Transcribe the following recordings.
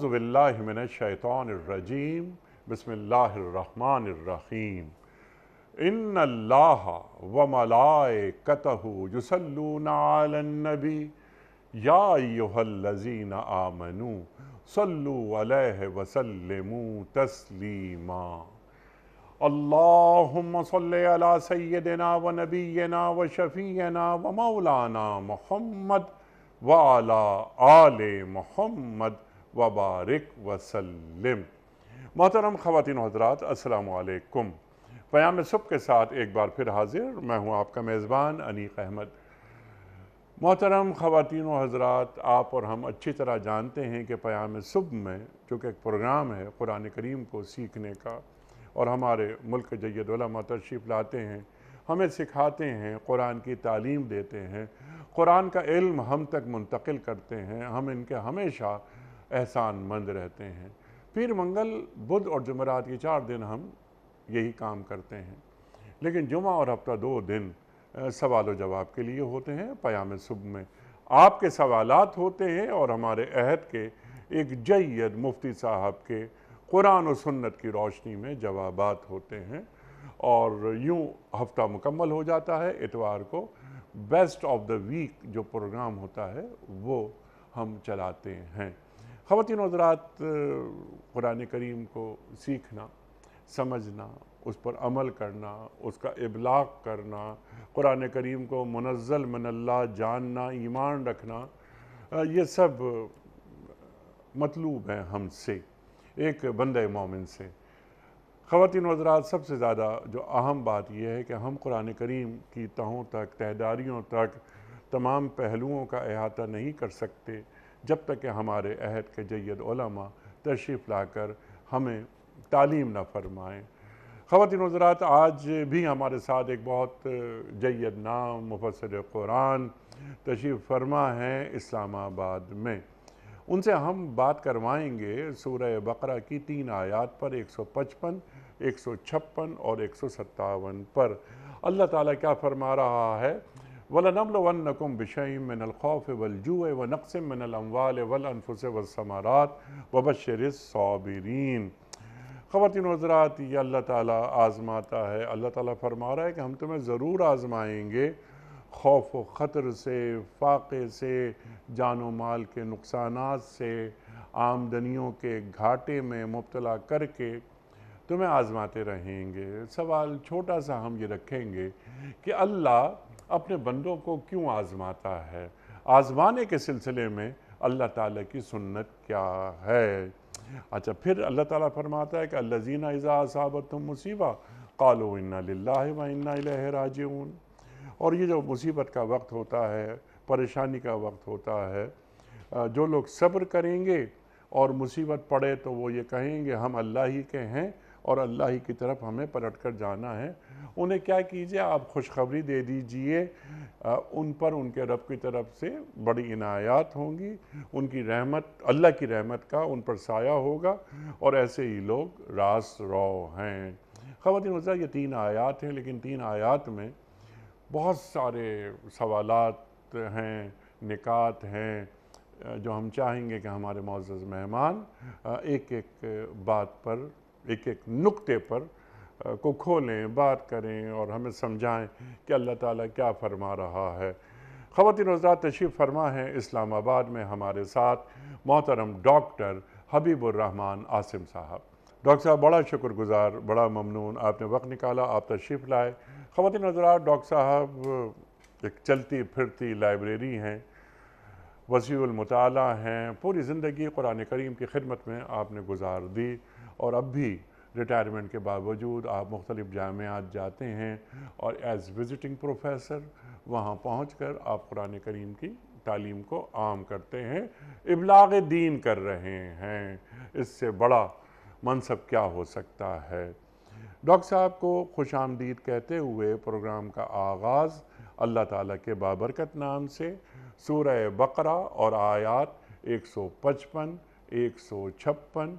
आउज़बिल्लिमिनशैतानरजीम बसमीम इन अल्लाह व मलाइकतहु युसल्लूना अलन्नबी या आमनू सल्लु अलैहि वसल्लिमू तस्लीमा अल्लाहुम्म सल्लि अला सय्यदिना व नबियना व शफीना व मौलाना मोहम्मद व अला मोहम्मद व वसलम मोहतरम ख़वातिन हजरात, अस्सलाम वालेकुम क़याम सुबह के साथ एक बार फिर हाजिर, मैं हूँ आपका मेज़बान अनीक अहमद। मोहतरम ख़वातिन हजरात, आप और हम अच्छी तरह जानते हैं कि प्याम सुबह में, चूँकि एक प्रोग्राम है कुरान करीम को सीखने का, और हमारे मुल्क जैदुलमा तशरीफ़ लाते हैं, हमें सिखाते हैं, कुरान की तालीम देते हैं। कुरान का इल्म हम तक मुंतकिल करते हैं, हम इनके हमेशा एहसान मंद रहते हैं। फिर मंगल, बुध और जुमरात के चार दिन हम यही काम करते हैं। लेकिन जुमा और हफ़्ता दो दिन सवाल जवाब के लिए होते हैं। पयाम सुबह में आपके सवालात होते हैं और हमारे अहद के एक जैद मुफ्ती साहब के कुरान और सुन्नत की रोशनी में जवाबात होते हैं और यूँ हफ़्ता मुकम्मल हो जाता है। इतवार को बेस्ट ऑफ़ द वीक जो प्रोग्राम होता है, वो हम चलाते हैं। ख़वान हजरात कुरान करीम को सीखना, समझना, उस पर अमल करना, उसका इबलाग करना कुरान करीम को मनज़ल मनल्ला जानना, ईमान रखना ये सब मतलूब हैं हमसे, एक बंद मोमिन से। ख़वान हजरात सबसे ज़्यादा जो अहम बात यह है कि हम कुरान करीम की तहों तक, तहदारियों तक, तमाम पहलुओं का अहाता नहीं कर सकते। जब तक कि हमारे अहद के जैद तशरीफ़ लाकर हमें तालीम न फरमाएँ। ख़वान हजरात आज भी हमारे साथ एक बहुत जैद नाम मुफसर कुरान तशरीफ़ फरमा हैं इस्लामाबाद में। उनसे हम बात करवाएँगे सूरह बकरा की तीन आयात पर 155, 156 और एक पर। अल्लाह ताला क्या फरमा रहा है? वलनबलवनकुम बिशम मिनलखौफ़ वलजू व नक़सम मिनलमवाल वलनफुस वसमारात वबशर साबरीन ख़वान हजरात ये अल्लाह ताला आज़माता है अल्लाह ताला फरमा रहा है कि हम तुम्हें ज़रूर आज़माएँगे खौफ व ख़तर से फाक़े से जान माल के नुकसान से आमदनियों के घाटे में मुबतला करके तुम्हें आज़माते रहेंगे सवाल छोटा सा हम ये रखेंगे कि अल्लाह अपने बंदों को क्यों आज़माता है? आज़माने के सिलसिले में अल्लाह ताला की सुन्नत क्या है? अच्छा फिर अल्लाह ताला फरमाता है कि अल्लाजीना इज़ा असाबत मुसीबा, कालो इन्ना ला व इन्ना राजून और ये जो मुसीबत का वक्त होता है, परेशानी का वक्त होता है जो लोग सब्र करेंगे और मुसीबत पड़े तो वो ये कहेंगे, हम अल्लाह ही के हैं और अल्लाह ही की तरफ़ हमें पलट कर जाना है। उन्हें क्या कीजिए, आप खुशखबरी दे दीजिए उन पर उनके रब की तरफ़ से बड़ी इनायात होंगी, उनकी रहमत, अल्लाह की रहमत का उन पर साया होगा और ऐसे ही लोग रास रो हैं। ख़वान ये तीन आयात हैं, लेकिन तीन आयात में बहुत सारे सवालात हैं, निकात हैं जो हम चाहेंगे कि हमारे मोज़ मेहमान एक एक बात पर एक एक नुक्ते पर को खोलें, बात करें और हमें समझाएँ कि अल्लाह ताला क्या फरमा रहा है। ख़वान हजरात तशीफ़ फरमा है इस्लामाबाद में हमारे साथ मोहतरम डॉक्टर हबीबुररहमान आसिम साहब। डॉक्टर साहब, बड़ा शुक्रगुजार, बड़ा ममनून आपने वक्त निकाला, आप तशरीफ़ लाए। ख़वान नजरात डॉक्टर साहब, एक चलती फिरती लाइब्रेरी हैं वसीमताला हैं, पूरी ज़िंदगी कुरान करीम की खिदमत में आपने गुजार दी। और अब भी रिटायरमेंट के बावजूद आप मुख्तलिफ़ जामियात जाते हैं और एज़ विज़िटिंग प्रोफेसर वहाँ पहुँच कर आप कुरान करीम की तालीम को आम करते हैं इबलाग दीन कर रहे हैं। इससे बड़ा मनसब क्या हो सकता है? डॉक्टर साहब को खुश आमदीद कहते हुए प्रोग्राम का आगाज़ अल्लाह ताला के बाबरकत नाम से सूरह बकरा और आयात 155, 156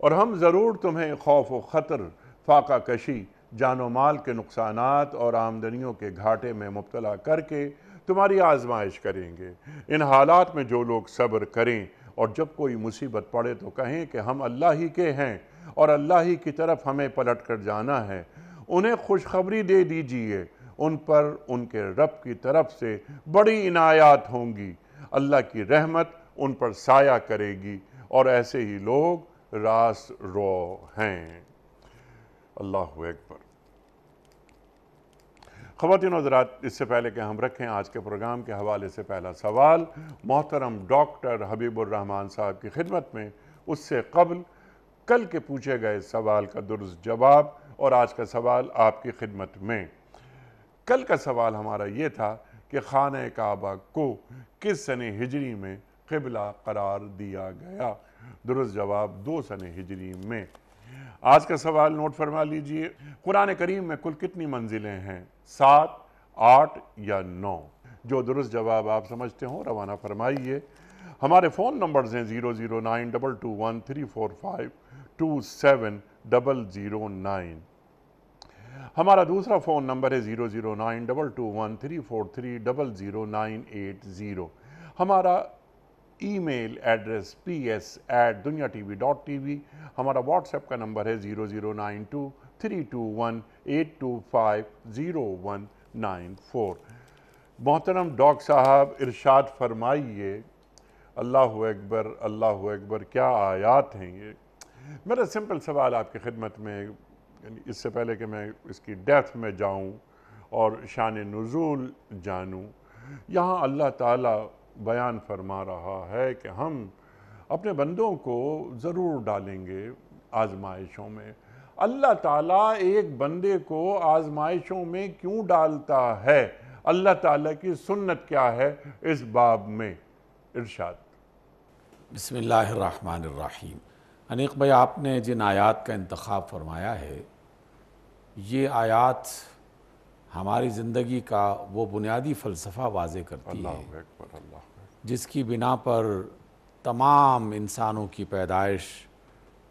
और हम ज़रूर तुम्हें खौफ व ख़तर, फाका कशी, जान माल के नुकसान और आमदनियों के घाटे में मुबतला करके तुम्हारी आजमाइश करेंगे। इन हालात में जो लोग सब्र करें और जब कोई मुसीबत पड़े तो कहें कि हम अल्लाह ही के हैं और अल्लाह ही की तरफ़ हमें पलट कर जाना है। उन्हें खुशखबरी दे दीजिए, उन पर उनके रब की तरफ़ से बड़ी इनायात होंगी। अल्लाह की रहमत उन पर साया करेगी और ऐसे ही लोग रास रो हैं। अल्लाह अकबर। ख़वान हजरात, इससे पहले कि हम रखें आज के प्रोग्राम के हवाले से पहला सवाल, मोहतरम डॉक्टर हबीबुररहमान साहब की खिदमत में, उससे कबल कल के पूछे गए सवाल का दुरुस्त जवाब और आज का सवाल आपकी खिदमत में। कल का सवाल हमारा ये था कि खान काबा को किस सन हिजरी में कबला करार दिया गया? दुरुस्त जवाब दो सन हिजरी में। आज का सवाल नोट फरमा लीजिए, कुरान करीम में कुल कितनी मंजिलें हैं? सात, आठ या नौ? जो दुरुस्त जवाब आप समझते हो, रवाना फरमाइए। हमारे फ़ोन नंबर्स हैं zero zero nine double two one three four five two seven double zero nine. हमारा दूसरा फ़ोन नंबर है zero zero nine double two one three four three double zero nine eight zero. हमारा email address P S at दुनिया T V dot T V हमारा WhatsApp का number है zero zero nine two three two one eight two five zero one nine four मोहतरम doctor साहब, इरशाद फरमाइए, अल्लाह अकबर अल्लाह अकबर, क्या आयात हैं ये? मेरा सिंपल सवाल आपकी खिदमत में इससे पहले कि मैं इसकी डेथ में जाऊँ और शान नज़ुल जानूं, यहाँ अल्लाह ताला बयान फरमा रहा है कि हम अपने बंदों को ज़रूर डालेंगे आजमाइशों में। अल्लाह ताला एक बंदे को आजमाइशों में क्यों डालता है? अल्लाह ताला की सुन्नत क्या है इस बाब में? इरशाद। बसमीम अनेक भाई आपने जिन आयात का इंतखब फरमाया है ये आयात हमारी ज़िंदगी का वो बुनियादी फ़लसफ़ा वाज करती है। जिसकी बिना पर तमाम इंसानों की पैदाइश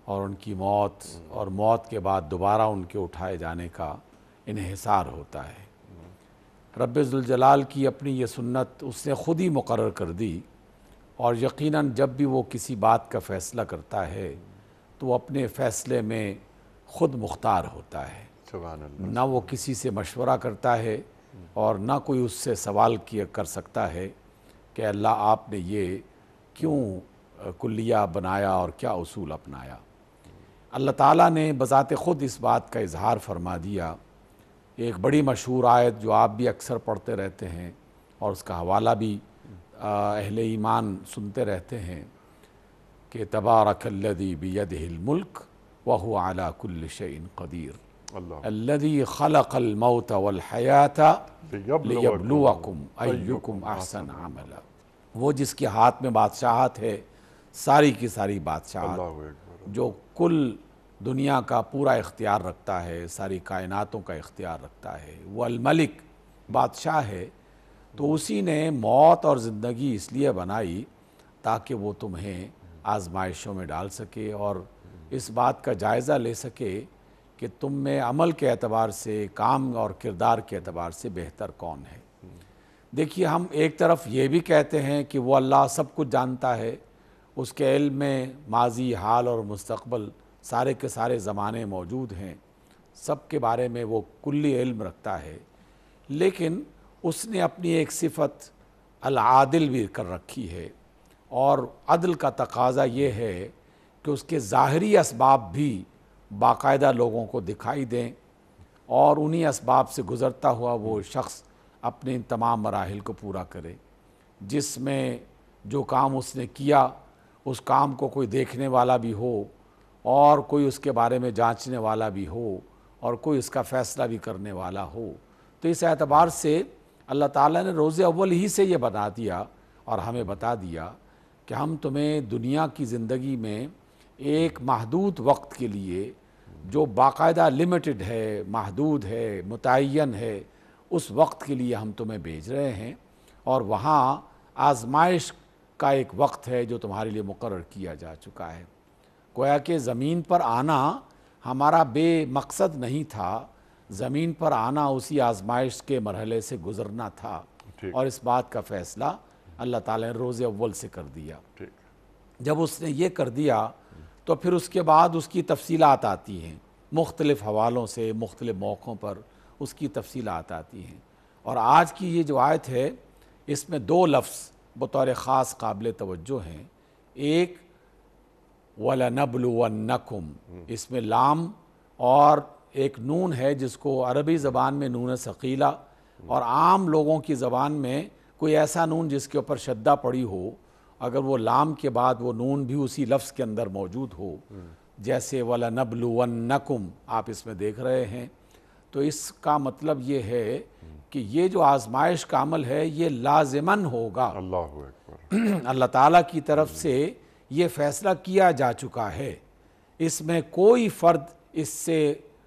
और उनकी मौत और मौत के बाद दोबारा उनके उठाए जाने का इन्हिसार होता है। रबाल की अपनी ये सुन्नत उसने ख़ुद ही मुकर कर दी और यकीनन जब भी वो किसी बात का फ़ैसला करता है तो अपने फ़ैसले में ख़ुद मुख्तार होता है। ना वो किसी से मशवरा करता है और ना कोई उससे सवाल किया कर सकता है। कि अल्लाह आपने ये क्यों कुल्लिया बनाया और क्या उसूल अपनाया। अल्लाह ताला ने बज़ात ख़ुद इस बात का इजहार फरमा दिया। एक बड़ी मशहूर आयत जो आप भी अक्सर पढ़ते रहते हैं और उसका हवाला भी अहले ईमान सुनते रहते हैं कि तबारकल्लदी बियद मुल्क वह आला कुल्ल शैन कदीर। अल्लदी खलकल मौत वल हयात लियबलुवकुम अय्युकुम अहसन अमला वो जिसके हाथ में बादशाहत है सारी की सारी बादशाहत। जो कुल दुनिया का पूरा इख्तियार रखता है सारी कायनातों का इख्तियार रखता है वो अलमलिक बादशाह है तो उसी ने मौत और ज़िंदगी इसलिए बनाई ताकि वो तुम्हें आजमाइशों में डाल सके और इस बात का जायज़ा ले सके कि तुम में अमल के अतबार से, काम और किरदार के अतबार से बेहतर कौन है? देखिए, हम एक तरफ़ ये भी कहते हैं कि वो अल्लाह सब कुछ जानता है। उसके इल्म में माजी हाल और मुस्तकबल सारे के सारे ज़माने मौजूद हैं। सब के बारे में वो कुल्ली इल्म रखता है। लेकिन उसने अपनी एक सिफत अलादिल भी कर रखी है। और अदल का तकाजा ये है कि उसके ज़ाहरी इसबाब भी बाकायदा लोगों को दिखाई दें और उन्हीं इसबाब से गुज़रता हुआ वो शख्स अपने इन तमाम मराहल को पूरा करे, जिसमें जो काम उसने किया, उस काम को कोई देखने वाला भी हो और कोई उसके बारे में जांचने वाला भी हो और कोई उसका फ़ैसला भी करने वाला हो। तो इस एतबार से अल्लाह ताला ने रोज़ अव्वल ही से ये बना दिया और हमें बता दिया कि हम तुम्हें दुनिया की ज़िंदगी में एक महदूद वक्त के लिए जो बाकायदा लिमिटेड है महदूद है मुतन है उस वक्त के लिए हम तुम्हें भेज रहे हैं और वहाँ आजमाइश का एक वक्त है जो तुम्हारे लिए मुकर किया जा चुका है। गोया कि ज़मीन पर आना हमारा बेमकसद नहीं था। ज़मीन पर आना उसी आजमाइश के मरहले से गुज़रना था और इस बात का फ़ैसला अल्लाह ताला ने रोज़ अव्वल से कर दिया। जब उसने ये कर दिया तो फिर उसके बाद उसकी तफसीलात आती हैं। मुख्तलिफ़ हवालों से, मुख्तलिफ़ मौक़ों पर उसकी तफसीलात आती हैं। और आज की ये जो आयत है, इसमें दो लफ्ज़ बतौर ख़ास काबिल तवज्जो हैं। एक, वलनबलुवन्नकुम, इसमें लाम और एक नून है, जिसको अरबी ज़बान में नून सकीला और आम लोगों की ज़बान में कोई ऐसा नून जिसके ऊपर शद्दा पड़ी हो अगर वो लाम के बाद वो नून भी उसी लफ्ज़ के अंदर मौजूद हो जैसे वाला नबलुवन्नकुम आप इसमें देख रहे हैं। तो इसका मतलब ये है कि ये जो आजमाइश का अमल है ये लाजमन होगा। अल्लाह अल्लाह ताला की तरफ़ से ये फैसला किया जा चुका है। इसमें कोई फ़र्द इससे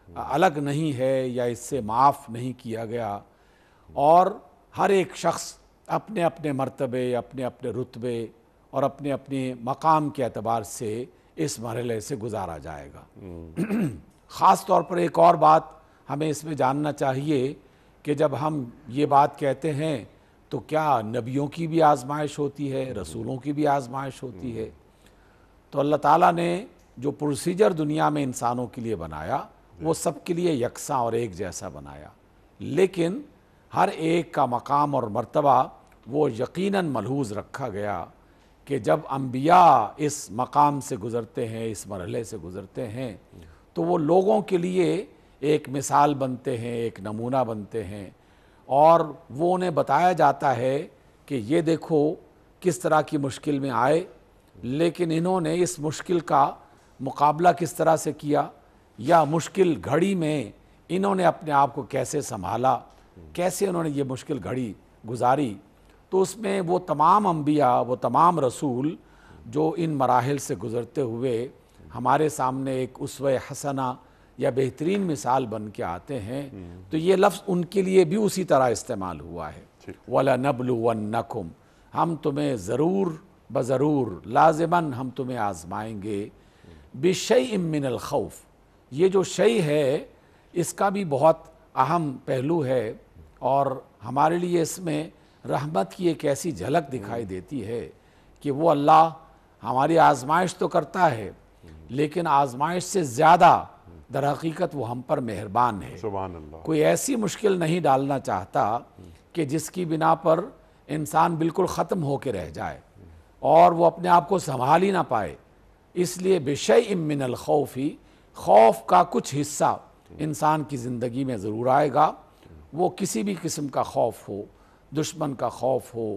अलग नहीं है या इससे माफ़ नहीं किया गया। और हर एक शख्स अपने अपने मरतबे अपने अपने रुतबे और अपने अपने मकाम के अतबार से इस मरहले से गुजारा जाएगा। ख़ास तौर पर एक और बात हमें इसमें जानना चाहिए कि जब हम ये बात कहते हैं तो क्या नबियों की भी आजमाइश होती है, रसूलों की भी आजमाइश होती है? तो अल्लाह ताला ने जो प्रोसीजर दुनिया में इंसानों के लिए बनाया, वो सब के लिए यकसा और एक जैसा बनाया। लेकिन हर एक का मकाम और मर्तबा वो यकीनन मलहूज रखा गया कि जब अम्बिया इस मकाम से गुज़रते हैं, इस मरहले से गुज़रते हैं तो वो लोगों के लिए एक मिसाल बनते हैं, एक नमूना बनते हैं। और वो उन्हें बताया जाता है कि ये देखो किस तरह की मुश्किल में आए, लेकिन इन्होंने इस मुश्किल का मुकाबला किस तरह से किया, या मुश्किल घड़ी में इन्होंने अपने आप को कैसे संभाला, कैसे उन्होंने ये मुश्किल घड़ी गुजारी। तो उसमें वो तमाम अम्बिया वो तमाम रसूल जो इन मराहल से गुज़रते हुए हमारे सामने एक उसव हसना या बेहतरीन मिसाल बन के आते हैं तो ये लफ्ज़ उनके लिए भी उसी तरह इस्तेमाल हुआ है। वला नबलु नकुम हम तुम्हें ज़रूर ब ज़रूर लाजमन हम तुम्हें आजमाएँगे बेशई इमिनल खौफ। ये जो शई है इसका भी बहुत अहम पहलू है और हमारे लिए इसमें रहमत की एक ऐसी झलक दिखाई देती है कि वो अल्लाह हमारी आजमाइश तो करता है लेकिन आजमाइश से ज़्यादा दर हकीकत वो हम पर मेहरबान है। कोई ऐसी मुश्किल नहीं डालना चाहता कि जिसकी बिना पर इंसान बिल्कुल ख़त्म होकर रह जाए और वो अपने आप को संभाल ही ना पाए। इसलिए बेशय इमिनल खौफी खौफ का कुछ हिस्सा इंसान की ज़िंदगी में ज़रूर आएगा। वो किसी भी किस्म का खौफ हो दुश्मन का खौफ हो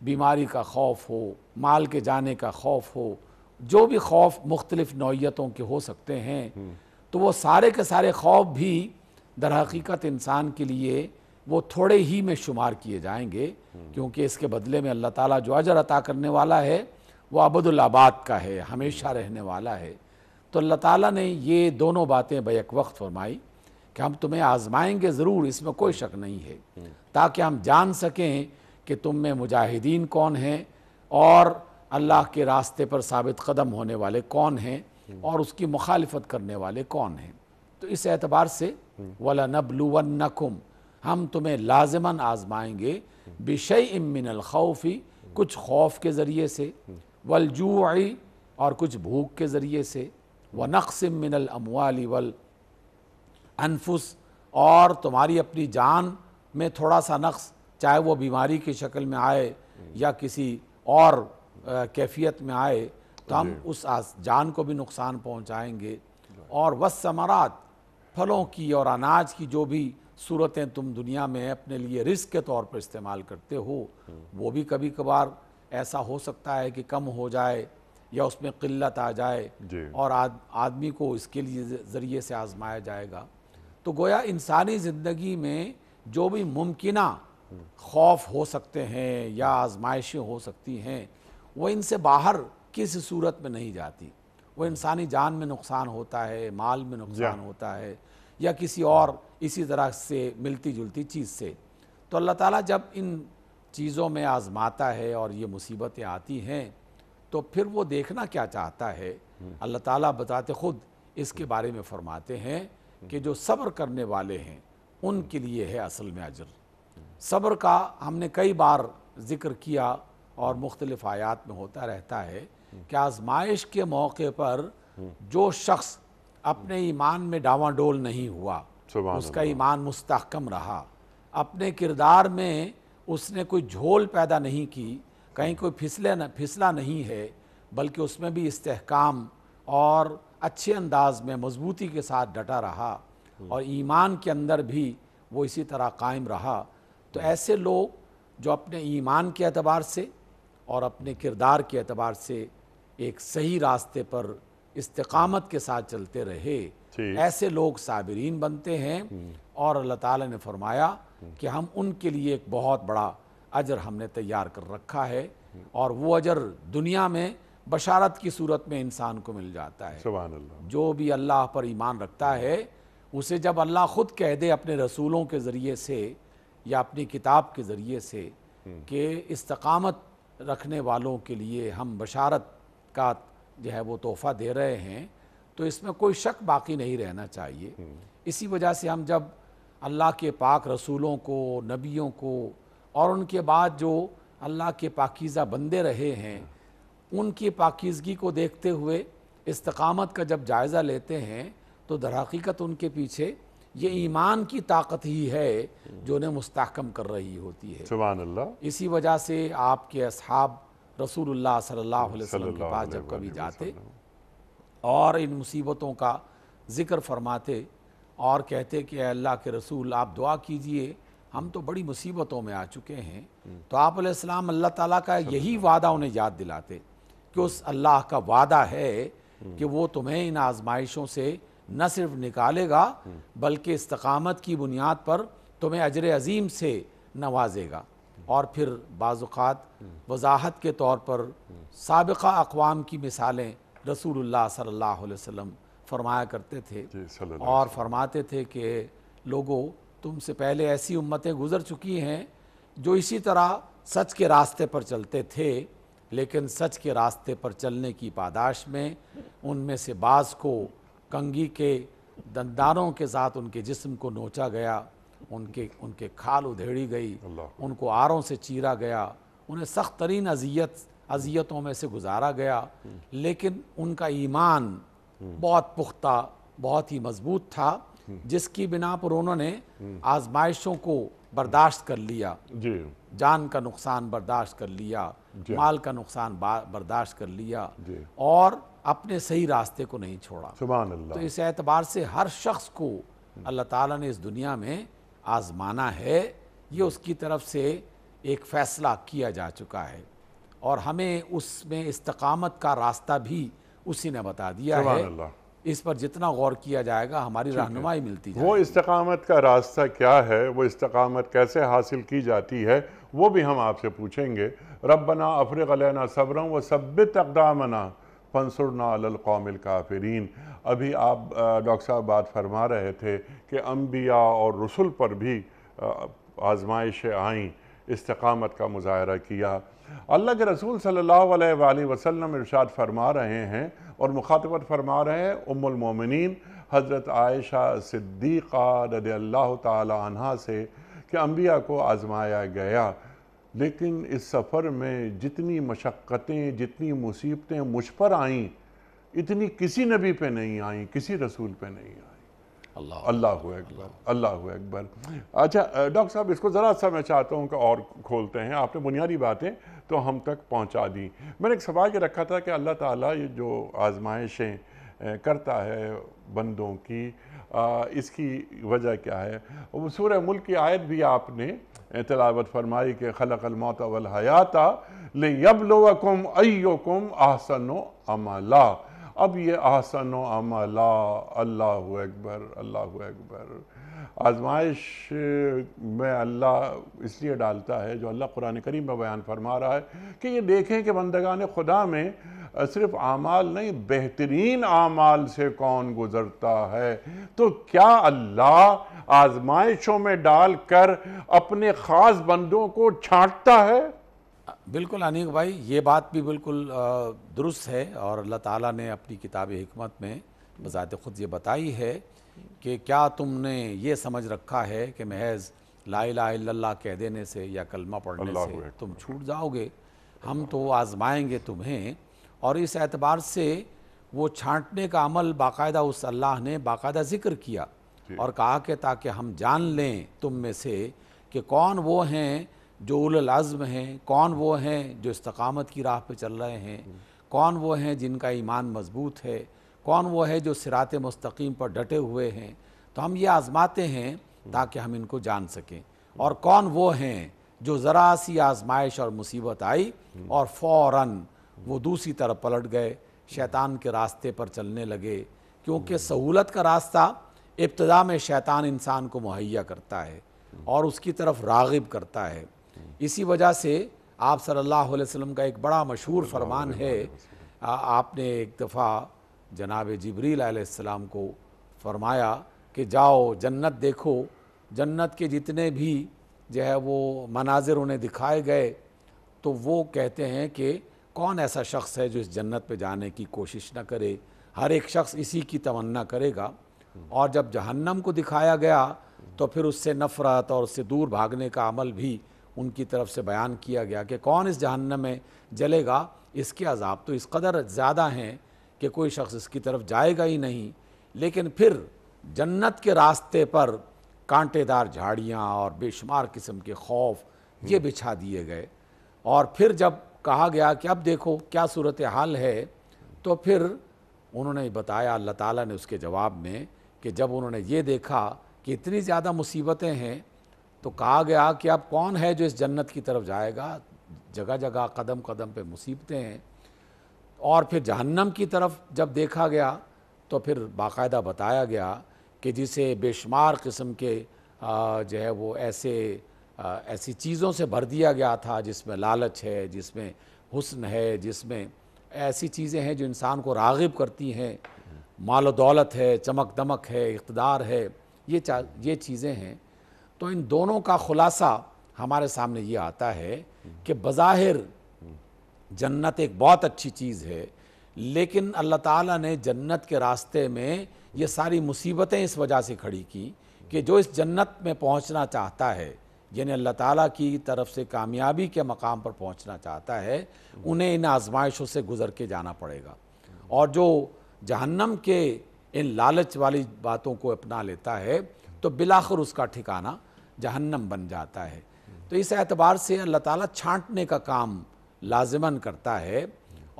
बीमारी का खौफ हो माल के जाने का खौफ हो जो भी खौफ मुख्तलिफ़ नौीयतों के हो सकते हैं तो वो सारे के सारे खौफ भी दर हकीकत इंसान के लिए वो थोड़े ही में शुमार किए जाएँगे क्योंकि इसके बदले में अल्लाह ताला जो अजर अता करने वाला है वो अबदुल्लाबाद का है हमेशा रहने वाला है। तो अल्लाह ताला ने ये दोनों बातें बैक वक्त फरमाई। कि हम तुम्हें आजमाएँगे ज़रूर, इसमें कोई शक नहीं है। ताकि हम जान सकें कि तुम में मुजाहिदीन कौन हैं और अल्लाह के रास्ते पर साबित कदम होने वाले कौन हैं और उसकी मुखालफत करने वाले कौन हैं। तो इस एतबार से वला नबलुवन्नकुम, हम तुम्हें लाजमन आजमाएँगे बेशई इमिन खौफ़ी, कुछ खौफ के ज़रिए से वलजूई और कुछ भूख के ज़रिए से, व नक्स मिनल अमवाली वल अनफुस और तुम्हारी अपनी जान में थोड़ा सा नक्स चाहे वो बीमारी की शक्ल में आए या किसी और कैफियत में आए तो हम उस जान को भी नुकसान पहुंचाएँगे। और वस समरात फलों की और अनाज की जो भी सूरतें तुम दुनिया में अपने लिए रिस्क के तौर पर इस्तेमाल करते हो वो भी कभी कभार ऐसा हो सकता है कि कम हो जाए या उसमें किल्लत आ जाए और आद, आदमी को इसके लिए ज़रिए से आजमाया जाएगा। तो गोया इंसानी ज़िंदगी में जो भी मुमकिन खौफ हो सकते हैं या आजमाइशें हो सकती हैं वो इनसे बाहर किस सूरत में नहीं जाती। वो इंसानी जान में नुकसान होता है माल में नुकसान होता है या किसी और इसी तरह से मिलती जुलती चीज़ से। तो अल्लाह ताला जब इन चीज़ों में आजमाता है और ये मुसीबतें आती हैं तो फिर वो देखना क्या चाहता है? अल्लाह ताला बताते ख़ुद इसके बारे में फरमाते हैं कि जो सब्र करने वाले हैं उनके लिए है असल में अजर। सब्र का हमने कई बार ज़िक्र किया और मुख्तलिफ़ आयात में होता रहता है कि आजमाइश के मौके पर जो शख्स अपने ईमान में डावाडोल नहीं हुआ उसका ईमान मुस्तकम रहा। अपने किरदार में उसने कोई झोल पैदा नहीं की कहीं कोई फिसले न फिसला नहीं है बल्कि उसमें भी इस्तेकाम और अच्छे अंदाज में मजबूती के साथ डटा रहा और ईमान के अंदर भी वो इसी तरह कायम रहा। तो ऐसे लोग जो अपने ईमान के अतबार से और अपने किरदार के अतबार से एक सही रास्ते पर इस्तकामत के साथ चलते रहे ऐसे लोग साबरीन बनते हैं हम्म। और अल्लाह ताला ने फरमाया कि हम उनके लिए एक बहुत बड़ा अजर हमने तैयार कर रखा है और वो अजर दुनिया में बशारत की सूरत में इंसान को मिल जाता है। जो भी अल्लाह पर ईमान रखता है उसे जब अल्लाह ख़ुद कह दे अपने रसूलों के ज़रिए से या अपनी किताब के ज़रिए से कि इस्तकामत रखने वालों के लिए हम बशारत का जो है वो तोहफ़ा दे रहे हैं तो इसमें कोई शक बाकी नहीं रहना चाहिए। इसी वजह से हम जब अल्लाह के पाक रसूलों को नबियों को और उनके बाद जो अल्लाह के पाकिज़ा बंदे रहे हैं उनकी पाकिजगी को देखते हुए इस्तकामत का जब जायज़ा लेते हैं तो दरहकीकत उनके पीछे ये ईमान की ताकत ही है जो उन्हें मुस्तकम कर रही होती है। इसी वजह से आपके असहाब रसूलुल्लाह सल्लल्लाहु अलैहि वसल्लम के पास जब कभी जाते और इन मुसीबतों का ज़िक्र फरमाते और कहते कि अल्लाह के रसूल आप दुआ कीजिए हम तो बड़ी मुसीबतों में आ चुके हैं। तो आप अल्लाह ताला का यही वादा उन्हें याद दिलाते। कि उस अल्लाह का वादा है कि वो तुम्हें इन आजमाइशों से न सिर्फ़ निकालेगा बल्कि इस्तकामत की बुनियाद पर तुम्हें अजर अजीम से नवाजेगा। और फिर बाज़ात वजाहत के तौर पर सबका अकवाम की मिसालें रसूलुल्लाह सल्लल्लाहु अलैहि वसल्लम फरमाया करते थे और फरमाते थे कि लोगों तुमसे पहले ऐसी उम्मतें गुजर चुकी हैं जो इसी तरह सच के रास्ते पर चलते थे लेकिन सच के रास्ते पर चलने की पादाश में उनमें से बाज़ को कंगी के दंदारों के साथ उनके जिस्म को नोचा गया उनके उनके खाल उधेड़ी गई उनको आरों से चीरा गया उन्हें सख्त तरीन अजियत अजियतों में से गुजारा गया। लेकिन उनका ईमान बहुत पुख्ता बहुत ही मज़बूत था जिसकी बिना पर उन्होंने आजमाइशों को बर्दाश्त कर लिया। जी। जान का नुकसान बर्दाश्त कर लिया। माल का नुकसान बर्दाश्त कर लिया। और अपने सही रास्ते को नहीं छोड़ा। तो इस एतबार से हर शख्स को अल्लाह ताला ने इस दुनिया में आजमाना है। ये उसकी तरफ़ से एक फ़ैसला किया जा चुका है। और हमें उसमें इस्तकामत का रास्ता भी उसी ने बता दिया है। इस पर जितना गौर किया जाएगा हमारी रहनुमाई मिलती वो इस्तकामत का रास्ता क्या है? वो इस्तकामत कैसे हासिल की जाती है? वो भी हम आपसे पूछेंगे। रबना अफरगलना सब्रम व सब्बित अकदामना फंसुरना अलकौमिल काफरीन। अभी आप डॉक्टर साहब बात फरमा रहे थे कि अम्बिया और रसुल पर भी आजमाइशें आईं इस्तकामत का मुजाहरा किया। अल्लाह के रसूल सल्लल्लाहु अलैहि वसल्लम इरशाद फरमा रहे हैं और मुखातबत फरमा रहे हैं उम्मुलमोमिनीन हज़रत आयशा सिद्दीक़ा रद अल्लाह तहा से कि अम्बिया को आजमाया गया। लेकिन इस सफ़र में जितनी मशक्क़तें, जितनी मुसीबतें मुझ पर आईं, इतनी किसी नबी पे नहीं आईं, किसी रसूल पे नहीं आई। अल्लाह अकबर अल्लाह अकबर। अच्छा डॉक्टर साहब इसको ज़रा सा मैं चाहता हूँ कि और खोलते हैं। आपने बुनियादी बातें तो हम तक पहुँचा दी। मैंने एक सवाल ये रखा था कि अल्लाह ताला ये जो आजमाइशें करता है बंदों की आ, इसकी वजह क्या है? वो सूर्य मुल्क की आयत भी आपने तलावत फरमाई के खलकलमौत वल हयाता ले यबलोकुम अयोकुम आहसन अमला। अब ये आसन अमला, अल्लाह अकबर अल्लाह अकबर। आजमाइश में अल्लाह इसलिए डालता है, जो अल्लाह कुरान करीम में बयान फरमा रहा है कि ये देखें कि बंदगान खुदा में सिर्फ़ आमाल नहीं, बेहतरीन आमाल से कौन गुजरता है? तो क्या अल्लाह आजमाइशों में डालकर अपने ख़ास बंदों को छांटता है? बिल्कुल अनिक भाई ये बात भी बिल्कुल दुरुस्त है और अल्लाह ताला ने अपनी किताब हमत में बज़ात ख़ुद ये बताई है कि क्या तुमने ये समझ रखा है कि महज ला इला कह देने से या कलमा पढ़ने से तुम छूट जाओगे? हम तो आजमाएँगे तुम्हें और इस एतबार से वो छांटने का अमल बाकायदा उस अल्लाह ने बाकायदा ज़िक्र किया और कहा कि ताकि हम जान लें तुम में से कि कौन वो हैं जो उल हैं, कौन वो हैं जो इस्तकामत की राह पे चल रहे हैं? कौन वो हैं जिनका ईमान मज़बूत है? कौन वो है जो सिरात मुस्तकीम पर डटे हुए हैं? तो हम ये आज़माते हैं ताकि हम इनको जान सकें। और कौन वो हैं जो ज़रा सी आजमाइश और मुसीबत आई और फ़ौर वो दूसरी तरफ़ पलट गए, शैतान के रास्ते पर चलने लगे। क्योंकि सहूलत का रास्ता इब्तदा में शैतान इंसान को मुहैया करता है और उसकी तरफ़ रागिब करता है। इसी वजह से आप सल्लल्लाहु अलैहि वसल्लम का एक बड़ा मशहूर फरमान है। आ, आपने एक दफ़ा जनाब जबरील आसमाम को फरमाया कि जाओ जन्नत देखो। जन्नत के जितने भी जो है वो मनाजिर उन्हें दिखाए गए तो वो कहते हैं कि कौन ऐसा शख्स है जो इस जन्नत पे जाने की कोशिश ना करे? हर एक शख्स इसी की तमन्ना करेगा। और जब जहन्नम को दिखाया गया तो फिर उससे नफ़रत और उससे दूर भागने का अमल भी उनकी तरफ़ से बयान किया गया कि कौन इस जहन्नम में जलेगा इसके अजाब तो इस कदर ज़्यादा हैं कि कोई शख्स इसकी तरफ़ जाएगा ही नहीं। लेकिन फिर जन्नत के रास्ते पर कांटेदार झाड़ियाँ और बेशुमार किस्म के खौफ ये बिछा दिए गए। और फिर जब कहा गया कि अब देखो क्या सूरत हाल है तो फिर उन्होंने बताया अल्लाह ताला ने उसके जवाब में कि जब उन्होंने ये देखा कि इतनी ज़्यादा मुसीबतें हैं तो कहा गया कि अब कौन है जो इस जन्नत की तरफ़ जाएगा? जगह जगह, कदम कदम पे मुसीबतें हैं। और फिर जहन्नम की तरफ़ जब देखा गया तो फिर बाकायदा बताया गया कि जिसे बेशुमार किस्म के जो है वो ऐसे ऐसी चीज़ों से भर दिया गया था, जिसमें लालच है, जिसमें हुस्न है, जिसमें ऐसी चीज़ें हैं जो इंसान को रागिब करती हैं। माल दौलत है चमक दमक है, इकतदार है, ये ये चीज़ें हैं। तो इन दोनों का खुलासा हमारे सामने ये आता है कि बज़ाहिर जन्नत एक बहुत अच्छी चीज़ है, लेकिन अल्लाह ताला ने जन्नत के रास्ते में ये सारी मुसीबतें इस वजह से खड़ी की कि जो इस जन्नत में पहुँचना चाहता है, यानी अल्लाह ताला की तरफ़ से कामयाबी के मकाम पर पहुँचना चाहता है, उन्हें इन आजमाइशों से गुज़र के जाना पड़ेगा। और जो जहन्नम के इन लालच वाली बातों को अपना लेता है तो बिलाखर उसका ठिकाना जहन्नम बन जाता है। तो इस एतबार से अल्लाह ताला छांटने का काम लाजमन करता है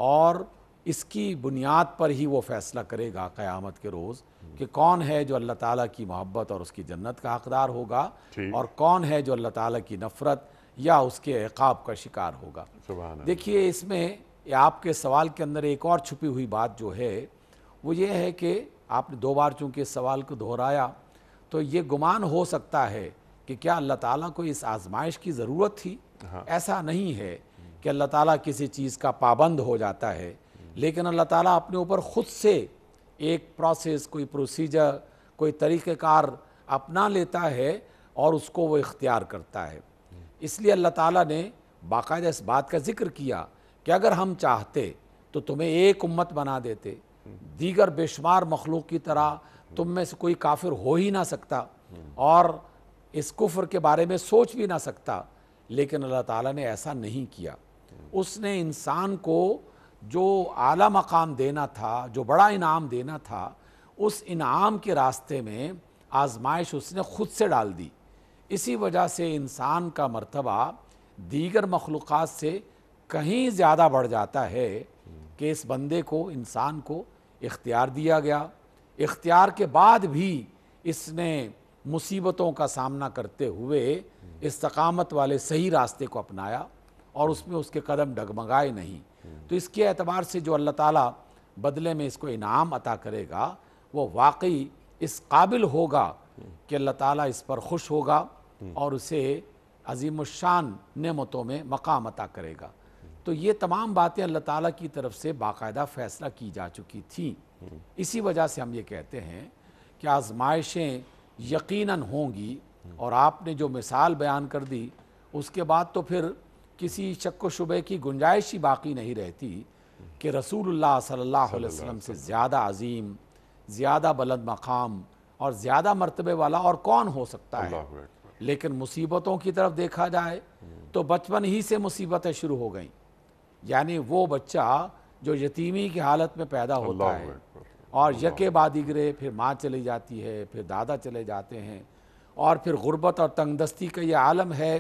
और इसकी बुनियाद पर ही वो फैसला करेगा क़यामत के रोज़ कि कौन है जो अल्लाह ताला की मोहब्बत और उसकी जन्नत का हकदार होगा और कौन है जो अल्लाह ताला की नफ़रत या उसके अकाब का शिकार होगा। देखिए इसमें आपके सवाल के अंदर एक और छुपी हुई बात जो है वो ये है कि आपने दो बार चूँकि इस सवाल को दोहराया तो ये गुमान हो सकता है कि क्या अल्लाह ताला को इस आजमाइश की ज़रूरत थी? हाँ। ऐसा नहीं है कि अल्लाह ताला किसी चीज़ का पाबंद हो जाता है। लेकिन अल्लाह ताला अपने ऊपर ख़ुद से एक प्रोसेस कोई प्रोसीजर कोई तरीक़ेकार अपना लेता है और उसको वो इख्तियार करता है। इसलिए अल्लाह ताला ने बाकायदा इस बात का ज़िक्र किया कि अगर हम चाहते तो तुम्हें एक उम्मत बना देते। दीगर बेशुमार मखलूक की तरह तुम में से कोई काफिर हो ही ना सकता। और इस कुफ्र के बारे में सोच भी ना सकता, लेकिन अल्लाह ताला ने ऐसा नहीं किया। उसने इंसान को जो आला मकाम देना था, जो बड़ा इनाम देना था, उस इनाम के रास्ते में आजमाइश उसने ख़ुद से डाल दी। इसी वजह से इंसान का मर्तबा दीगर मखलूक़ से कहीं ज़्यादा बढ़ जाता है कि इस बंदे को, इंसान को इख्तियार दिया गया। इख्तियार के बाद भी इसने मुसीबतों का सामना करते हुए इस्तकामत वाले सही रास्ते को अपनाया और उसमें उसके कदम डगमगाए नहीं। तो इसके एतबार से जो अल्लाह ताला बदले में इसको इनाम अता करेगा, वो वाकई इस काबिल होगा कि अल्लाह ताला इस पर खुश होगा और उसे अजीमशान नेमतों में मकाम अता करेगा। तो ये तमाम बातें अल्लाह ताला की तरफ़ से बाकायदा फ़ैसला की जा चुकी थी। इसी वजह से हम ये कहते हैं कि आजमाइशें यकीनन होंगी और आपने जो मिसाल बयान कर दी उसके बाद तो फिर किसी शक शुबे की गुंजाइश ही बाकी नहीं रहती कि रसूलुल्लाह सल्लल्लाहु अलैहि वसल्लम से ज़्यादा अजीम ज़्यादा बुलंद मकाम और ज़्यादा मरतबे वाला और कौन हो सकता है? लेकिन मुसीबतों की तरफ़ देखा जाए तो बचपन ही से मुसीबतें शुरू हो गई। यानी वो बच्चा जो यतीमी की हालत में पैदा होता है और यके बाद इगरे, फिर माँ चली जाती है, फिर दादा चले जाते हैं। और फिर गुर्बत और तंगदस्ती का ये आलम है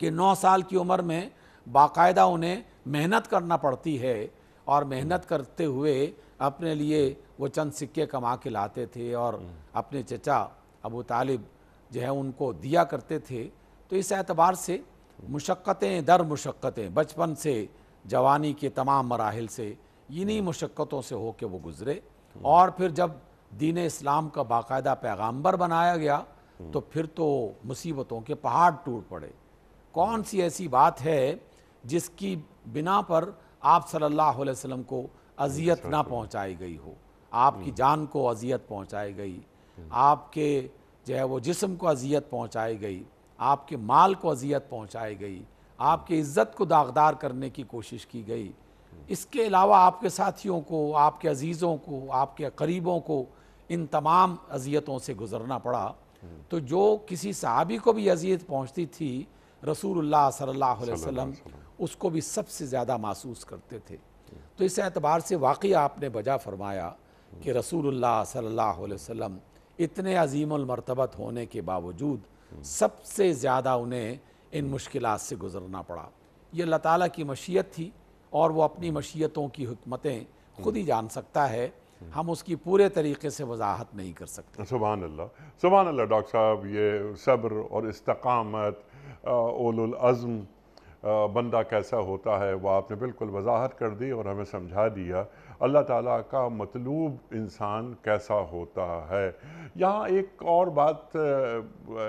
कि नौ साल की उम्र में बाकायदा उन्हें मेहनत करना पड़ती है और मेहनत करते हुए अपने लिए वो चंद सिक्के कमा के लाते थे और अपने चचा अबू तालिब जो है उनको दिया करते थे। तो इस एतबार से मुशक्क़तें दर मुशक्क़तें, बचपन से जवानी के तमाम मराहल से इन्हीं मुशक्क़तों से हो के वो गुज़रे। और फिर जब दीन इस्लाम का बाकायदा पैगाम्बर बनाया गया तो फिर तो मुसीबतों के पहाड़ टूट पड़े। कौन सी ऐसी बात है जिसकी बिना पर आप सल्लल्लाहु अलैहि वसल्लम को अजियत ना पहुंचाई गई हो? आपकी जान को अजियत पहुंचाई गई। आपके जो है वो जिस्म को अजियत पहुंचाई गई। आपके माल को अजियत पहुंचाई गई। आपकी इज़्ज़त को दागदार करने की कोशिश की गई। इसके अलावा आपके साथियों को आपके अजीज़ों को आपके करीबों को इन तमाम अजियतों से गुजरना पड़ा। तो जो किसी सहाबी को भी अजियत पहुँचती थी रसूलुल्लाह सल्लल्लाहु अलैहि वसल्लम उसको भी सबसे ज़्यादा महसूस करते थे। तो इस एतबार से वाकई आपने बजा फरमाया कि रसूलुल्लाह सल्लल्लाहु अलैहि वसल्लम इतने अजीमरतबत होने के बावजूद सबसे ज़्यादा उन्हें इन मुश्किल से गुज़रना पड़ा। ये अल्लाह ताला की मशीयत थी और वो अपनी मशीयतों की हमतें खुद ही जान सकता है। हम उसकी पूरे तरीके से वजाहत नहीं कर सकते। सुबह अल्लाह सुबह अल्लाह डॉक्टर साहब, ये सब्र और इस्तकामत ओलज़म बंदा कैसा होता है, वो आपने बिल्कुल वजाहत कर दी और हमें समझा दिया। अल्लाह ताला का मतलूब इंसान कैसा होता है। यहाँ एक और बात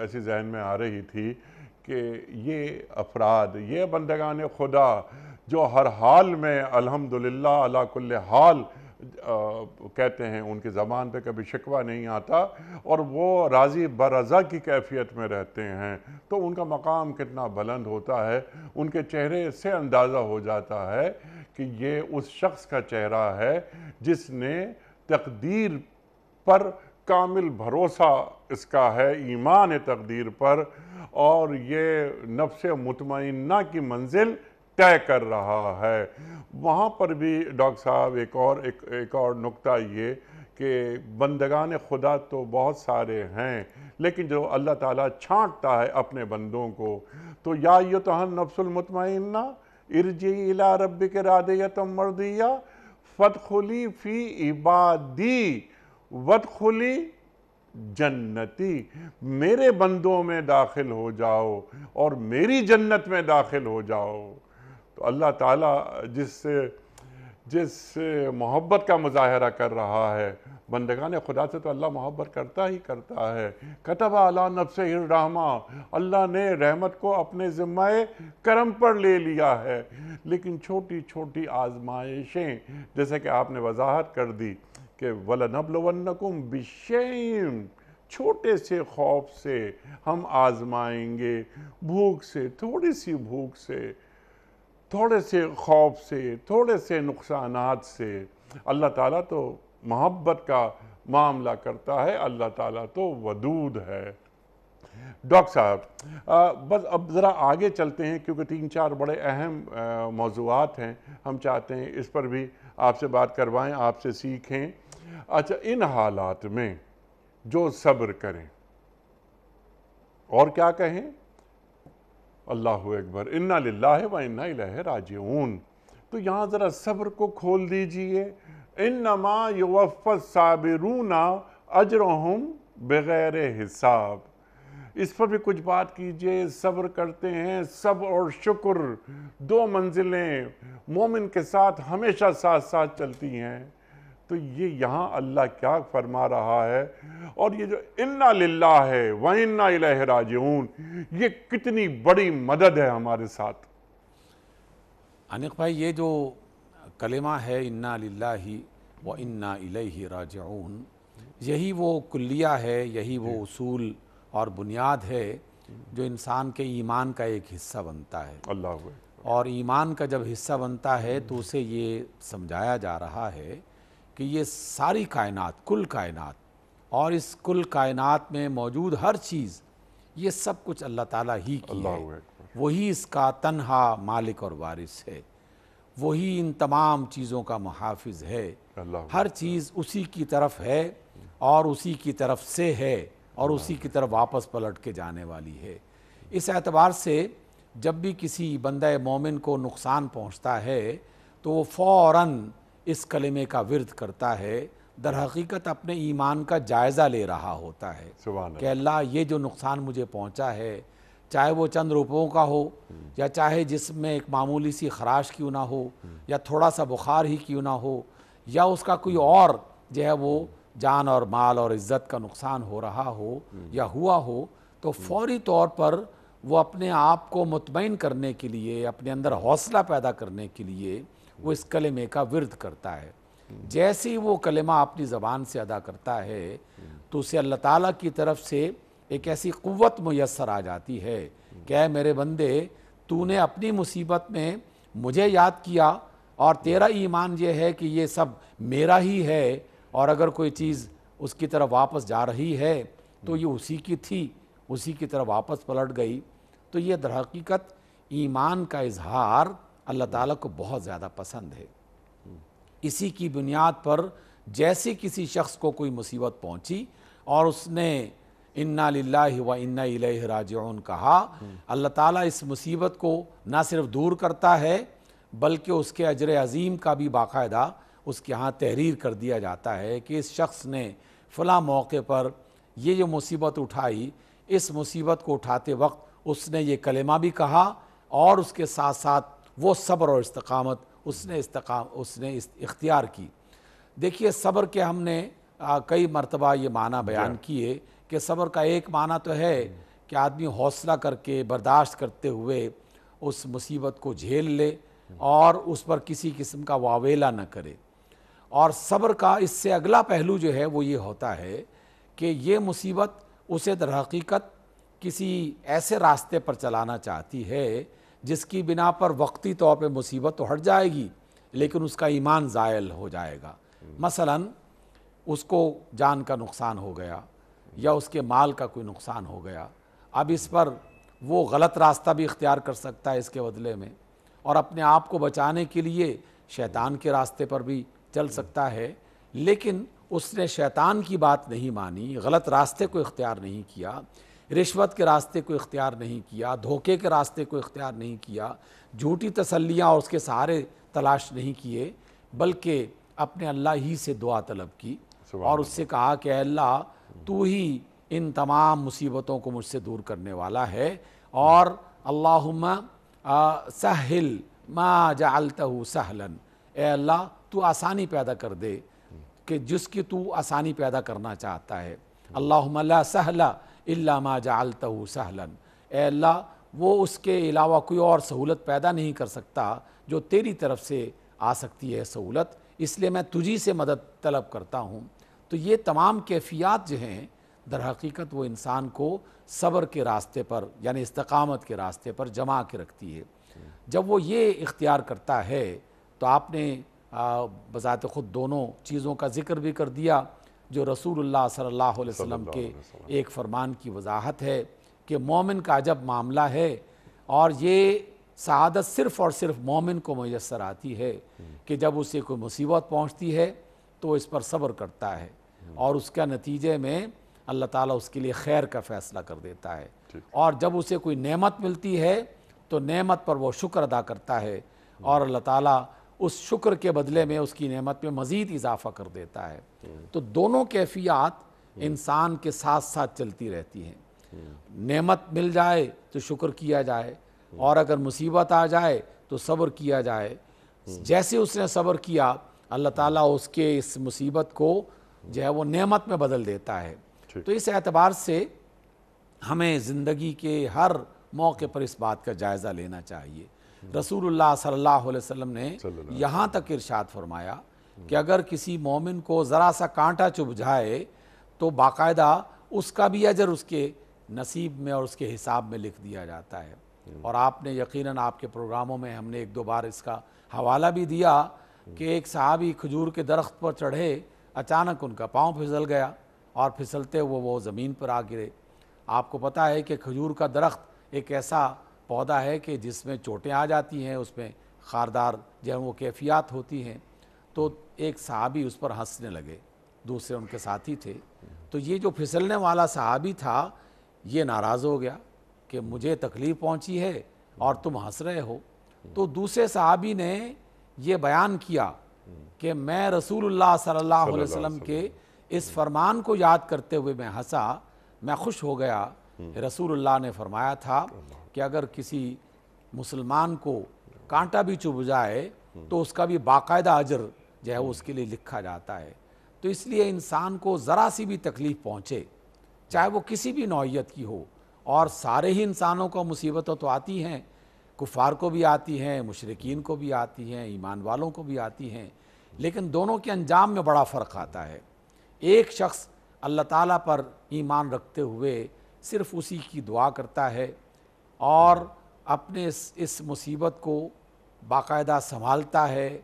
ऐसी जहन में आ रही थी कि ये अफराद, ये बंदगान खुदा जो हर हाल में अल्हम्दुलिल्लाह अला कुल्ल हाल कहते हैं, उनकी ज़बान पे कभी शिकवा नहीं आता और वो राज़ी बरज़ा की कैफियत में रहते हैं तो उनका मकाम कितना बुलंद होता है, उनके चेहरे से अंदाज़ा हो जाता है कि ये उस शख्स का चेहरा है जिसने तकदीर पर कामिल भरोसा इसका है, ईमान तकदीर पर, और ये नफ्स मुतमना की मंजिल तय कर रहा है। वहाँ पर भी डॉक्टर साहब, एक और, एक एक और नुक्ता ये कि बंदगान खुदा तो बहुत सारे हैं, लेकिन जो अल्लाह ताला छांटता है अपने बंदों को तो या ये तो हम नफ्सुलमतमना इर्जी इला रब के रादयतम मर्दिया फतखुली फ़ी इबादी वदखुली जन्नती। मेरे बंदों में दाखिल हो जाओ और मेरी जन्नत में दाखिल हो जाओ। तो अल्लाह ताला जिससे जिस मोहब्बत का मुजाहरा कर रहा है। बंदगान खुदा से तो अल्लाह मोहब्बत करता ही करता है। कतब अला नफ्स रहमा, अल्लाह ने रहमत को अपने ज़िम्मे करम पर ले लिया है। लेकिन छोटी छोटी आजमाइशें, जैसे कि आपने वजाहत कर दी कि वलनबलवन्नकुम बिशेम छोटे से खौफ से हम आजमाएँगे, भूख से, थोड़ी सी भूख से थोड़े से खौफ से, थोड़े से नुकसान से अल्लाह ताला तो मोहब्बत का मामला करता है, अल्लाह ताला तो वदूद है। डॉक्टर साहब बस अब ज़रा आगे चलते हैं क्योंकि तीन चार बड़े अहम मौजूद हैं। हम चाहते हैं इस पर भी आपसे बात करवाएँ, आपसे सीखें। अच्छा इन हालात में जो सब्र करें, और क्या कहें? अल्लाह अकबर, इन्ना लाह व इन्ना राजून तो यहाँ ज़रा सब्र को खोल दीजिए। इन नमा युवफ़ साबिरूना अजरहम बग़ैर हिसाब। इस पर भी कुछ बात कीजिए, सब्र करते हैं सब और शुक्र, दो मंजिलें, मोमिन के साथ हमेशा साथ साथ चलती हैं। तो ये यहाँ अल्लाह क्या फरमा रहा है? और ये जो इन्ना लिल्ला है व इन्ना राजून ये कितनी बड़ी मदद है हमारे साथ। अनिक भाई ये जो कलेमा है इन्ना ही व इन्ना इलही राजून यही वो कुल्लिया है यही वो उसूल और बुनियाद है जो इंसान के ईमान का एक हिस्सा बनता है। अल्लाह और ईमान का जब हिस्सा बनता है तो उसे ये समझाया जा रहा है कि ये सारी कायनात कुल कायनात और इस कुल कायनात में मौजूद हर चीज़ ये सब कुछ अल्लाह ताला ही की है। वही इसका तनहा मालिक और वारिस है। वही इन तमाम चीज़ों का मुहाफ़ है। हर चीज़ उसी की तरफ़ है और उसी की तरफ़ से है और उसी की तरफ़ वापस पलट के जाने वाली है। इस एतबार से जब भी किसी बंदा मोमिन को नुकसान पहुँचता है तो वो फ़ौर इस कलेमे का विरद करता है दर हकीकत अपने ईमान का जायज़ा ले रहा होता है। कि अल्लाह ये जो नुकसान मुझे पहुँचा है चाहे वो चंद रुपयों का हो या चाहे जिसमें एक मामूली सी खराश क्यों ना हो या थोड़ा सा बुखार ही क्यों ना हो या उसका कोई और जो है वो जान और माल और इज़्ज़त का नुकसान हो रहा हो या हुआ हो तो फौरी तौर पर वो अपने आप को मुतमिन करने के लिए अपने अंदर हौसला पैदा करने के लिए वो इस कलेमे का विरद करता है। जैसे ही वो कलेमा अपनी ज़बान से अदा करता है तो उसे अल्लाह ताला की तरफ़ से एक ऐसी क़ुव्वत मैसर आ जाती है क्या मेरे बंदे, तूने अपनी मुसीबत में मुझे याद किया और तेरा ईमान ये है कि ये सब मेरा ही है और अगर कोई चीज़ उसकी तरफ़ वापस जा रही है तो ये उसी की थी, उसी की तरफ़ वापस पलट गई। तो ये दरहकीकत ईमान का इजहार अल्लाह ताला को बहुत ज़्यादा पसंद है। इसी की बुनियाद पर जैसे किसी शख्स को कोई मुसीबत पहुँची और उसने इन्ना लाही व इन्ना राजन कहा, अल्लाह ताला इस मुसीबत को ना सिर्फ़ दूर करता है, बल्कि उसके अजर अजीम का भी बाकायदा उसके यहाँ तहरीर कर दिया जाता है कि इस शख्स ने फ़ला मौके पर ये जो मुसीबत उठाई, इस मुसीबत को उठाते वक्त उसने ये कलेमा भी कहा और उसके साथ साथ वो सब्र और इस्तकामत उसने इस्तकाम उसने इख्तियार की। देखिए सब्र के हमने आ, कई मरतबा ये माना बयान किए कि सब्र का एक माना तो है कि आदमी हौसला करके बर्दाश्त करते हुए उस मुसीबत को झेल ले और उस पर किसी किस्म का वावेला न करे। और सब्र का इससे अगला पहलू जो है वो ये होता है कि ये मुसीबत उसे दर हकीकत किसी ऐसे रास्ते पर चलाना चाहती है जिसकी बिना पर वक्ती तौर पे मुसीबत तो हट जाएगी, लेकिन उसका ईमान ज़ायल हो जाएगा। मसलन, उसको जान का नुकसान हो गया या उसके माल का कोई नुकसान हो गया। अब इस पर वो गलत रास्ता भी इख्तियार कर सकता है इसके बदले में और अपने आप को बचाने के लिए शैतान के रास्ते पर भी चल सकता है। लेकिन उसने शैतान की बात नहीं मानी, गलत रास्ते को इख्तियार नहीं किया। रिश्वत के रास्ते को इख्तियार नहीं किया धोखे के रास्ते को इख्तियार नहीं किया झूठी तसलियाँ और उसके सहारे तलाश नहीं किए बल्कि अपने अल्लाह ही से दुआ तलब की और उससे कहा कि अल्लाह तू ही इन तमाम मुसीबतों को मुझसे दूर करने वाला है और अल्लाह सहल मा जालतहू सहलन। ए अल्लाह तू आसानी पैदा कर दे कि जिसकी तू आसानी पैदा करना चाहता है। अल्लाह सहला इल्ला मा जालतहू सहलन। ए अल्लाह, वो उसके अलावा कोई और सहूलत पैदा नहीं कर सकता जो तेरी तरफ़ से आ सकती है सहूलत। इसलिए मैं तुझी से मदद तलब करता हूँ। तो ये तमाम कैफियत जो हैं, दर हकीकत वो इंसान को सब्र के रास्ते पर, यानी इस्तकामत के रास्ते पर जमा के रखती है। जब वो ये इख्तियार करता है तो आपने बज़ात ख़ुद दोनों चीज़ों का ज़िक्र भी कर दिया। जो रसूलुल्लाह सल्लल्लाहु अलैहि वसल्लम के एक फ़रमान की वजाहत है कि मोमिन का जब मामला है और ये शहादत सिर्फ़ और सिर्फ़ मोमिन को मैसर आती है कि जब उसे कोई मुसीबत पहुँचती है तो इस पर सब्र करता है और उसका नतीजे में अल्लाह ताला उसके लिए खैर का फ़ैसला कर देता है। और जब उसे कोई नेमत मिलती है तो नेमत पर वो शुक्र अदा करता है और अल्लाह ताला उस शुक्र के बदले में उसकी नेमत में मज़ीद इजाफा कर देता है। तो दोनों कैफियत इंसान के साथ साथ चलती रहती हैं। नेमत मिल जाए तो शुक्र किया जाए और अगर मुसीबत आ जाए तो सब्र किया जाए। जैसे उसने सब्र किया अल्लाह ताला उसके इस मुसीबत को जो है वो नेमत में बदल देता है। तो इस एतबार से हमें ज़िंदगी के हर मौके पर इस बात का जायज़ा लेना चाहिए। रसूलुल्लाह सल्लल्लाहु अलैहि वसल्लम ने यहाँ तक इरशाद फरमाया कि अगर किसी मोमिन को ज़रा सा कांटा चुभ जाए तो बाकायदा उसका भी अजर उसके नसीब में और उसके हिसाब में लिख दिया जाता है। और आपने यकीनन आपके प्रोग्रामों में हमने एक दो बार इसका हवाला भी दिया कि एक साहबी खजूर के दरख्त पर चढ़े अचानक उनका पाँव फिसल गया और फिसलते हुए वो ज़मीन पर आ गिरे। आपको पता है कि खजूर का दरख्त एक ऐसा पौधा है कि जिसमें चोटें आ जाती हैं उसमें खारदार जो वो कैफियात होती हैं तो एक सहाबी उस पर हंसने लगे। दूसरे उनके साथी थे। तो ये जो फिसलने वाला सहाबी था ये नाराज़ हो गया कि मुझे तकलीफ़ पहुँची है और तुम हंस रहे हो। तो दूसरे सहाबी ने ये बयान किया कि मैं रसूलुल्लाह सल्लल्लाहु अलैहि वसल्लम के इस फरमान को याद करते हुए मैं हंसा मैं खुश हो गया। रसूलुल्लाह ने फरमाया था कि अगर किसी मुसलमान को कांटा भी चुभ जाए तो उसका भी बाकायदा अजर जो है उसके लिए लिखा जाता है। तो इसलिए इंसान को ज़रा सी भी तकलीफ़ पहुँचे, चाहे वो किसी भी नौीयत की हो, और सारे ही इंसानों को मुसीबतों तो आती हैं, कुफ़ार को भी आती हैं, मुशरकिन को भी आती हैं, ईमान वालों को भी आती हैं, लेकिन दोनों के अंजाम में बड़ा फ़र्क आता है। एक शख्स अल्लाह ताला पर ईमान रखते हुए सिर्फ़ उसी की दुआ करता है और अपने इस, इस मुसीबत को बाकायदा संभालता है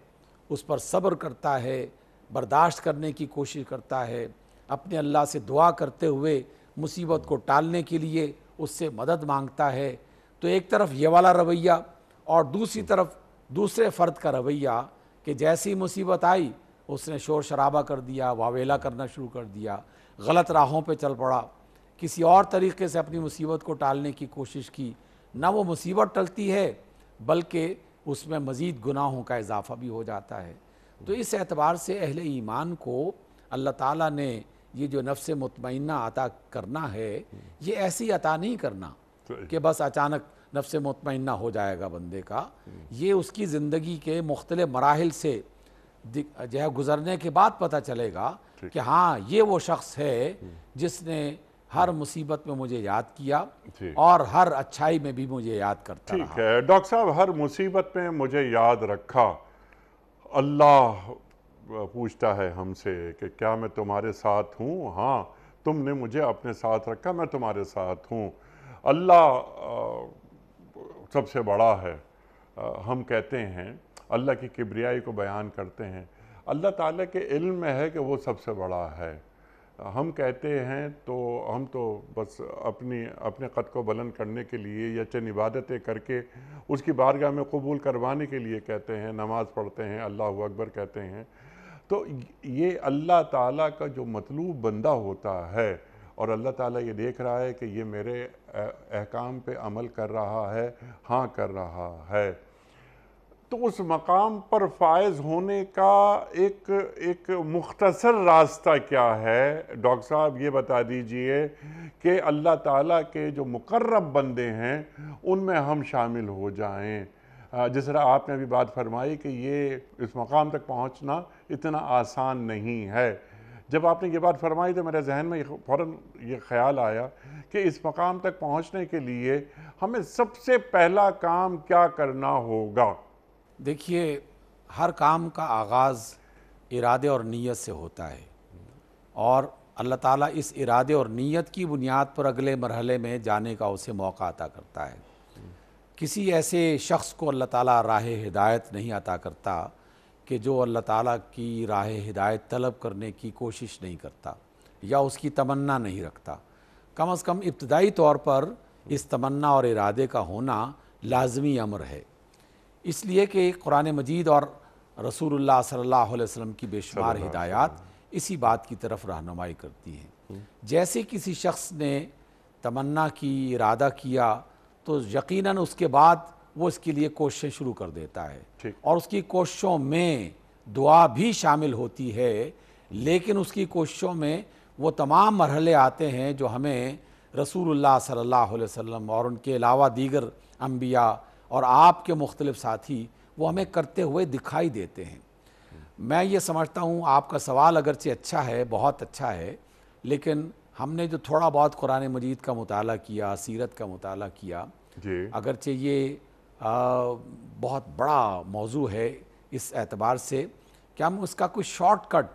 उस पर सब्र करता है बर्दाश्त करने की कोशिश करता है अपने अल्लाह से दुआ करते हुए मुसीबत को टालने के लिए उससे मदद माँगता है। तो एक तरफ़ ये वाला रवैया और दूसरी तरफ़ दूसरे फ़र्द का रवैया कि जैसी मुसीबत आई उसने शोर शराबा कर दिया वावेला करना शुरू कर दिया गलत राहों पे चल पड़ा किसी और तरीके से अपनी मुसीबत को टालने की कोशिश की। ना वो मुसीबत टलती है बल्कि उसमें मज़ीद गुनाहों का इजाफ़ा भी हो जाता है। तो इस एतबार से अहले ईमान को अल्लाह ताला ने ये जो नफ्स मुतमना अता करना है ये ऐसी अता नहीं करना कि बस अचानक नफ्स मुतमना हो जाएगा बंदे का। ये उसकी ज़िंदगी के मुख्तल मराहल से जो है गुज़रने के बाद पता चलेगा कि हाँ ये वो शख्स है जिसने हर मुसीबत में मुझे याद किया और हर अच्छाई में भी मुझे याद करता ठीक है डॉक्टर साहब हर मुसीबत में मुझे याद रखा। अल्लाह पूछता है हमसे कि क्या मैं तुम्हारे साथ हूँ? हाँ तुमने मुझे अपने साथ रखा मैं तुम्हारे साथ हूँ। अल्लाह सबसे बड़ा है। आ, हम कहते हैं अल्लाह की किब्रियाई को बयान करते हैं। अल्लाह ताला के इल्म में है कि वो सबसे बड़ा है। हम कहते हैं तो हम तो बस अपनी, अपने क़द को बुलंद करने के लिए या चंद इबादतें करके उसकी बारगाह में कबूल करवाने के लिए कहते हैं, नमाज़ पढ़ते हैं, अल्लाह अकबर कहते हैं। तो ये अल्लाह ताला का जो मतलूब बंदा होता है और अल्लाह ताला ये देख रहा है कि ये मेरे अहकाम पे अमल कर रहा है हाँ कर रहा है। तो उस मकाम पर फायज होने का एक एक मुख्तसर रास्ता क्या है? डॉक्टर साहब, ये बता दीजिए कि अल्लाह ताला के जो मुकर्रब बंदे हैं, उनमें हम शामिल हो जाएँ। जिस तरह आपने अभी बात फरमाई कि ये इस मकाम तक पहुँचना इतना आसान नहीं है। जब आपने ये बात फरमाई तो मेरे जहन में फ़ौर ये ख्याल आया कि इस मकाम तक पहुँचने के लिए हमें सबसे पहला काम क्या करना होगा? देखिए, हर काम का आगाज़ इरादे और नीयत से होता है। और अल्लाह ताला इस इरादे और नीयत की बुनियाद पर अगले मरहले में जाने का उसे मौका अता करता है। किसी ऐसे शख्स को अल्लाह ताला राह हिदायत नहीं अता करता कि जो अल्लाह ताला की राह हिदायत तलब करने की कोशिश नहीं करता या उसकी तमन्ना नहीं रखता। कम अज़ कम इब्तदाई तौर पर इस तमन्ना और इरादे का होना लाजमी अमर है। इसलिए कि कुरान मजीद और रसूलुल्लाह सल्लल्लाहु अलैहि वसल्लम की बेशुमार हिदायत इसी बात की तरफ़ रहनुमाई करती हैं। जैसे किसी शख्स ने तमन्ना की इरादा किया तो यकीनन उसके बाद वो इसके लिए कोशिशें शुरू कर देता है। और उसकी कोशिशों में दुआ भी शामिल होती है लेकिन उसकी कोशिशों में वो तमाम मरहले आते हैं जो हमें रसूलुल्लाह सल्लल्लाहु अलैहि वसल्लम और उनके अलावा दीगर अम्बिया और आपके मुख्तलिफ़ साथी वो हमें करते हुए दिखाई देते हैं। मैं ये समझता हूँ आपका सवाल अगरचे अच्छा है बहुत अच्छा है लेकिन हमने जो थोड़ा बहुत कुरान मजीद का मताल किया सीरत का मताल किया अगरचे ये आ, बहुत बड़ा मौजू है इस एतबार से कि हम उसका कोई शॉर्टकट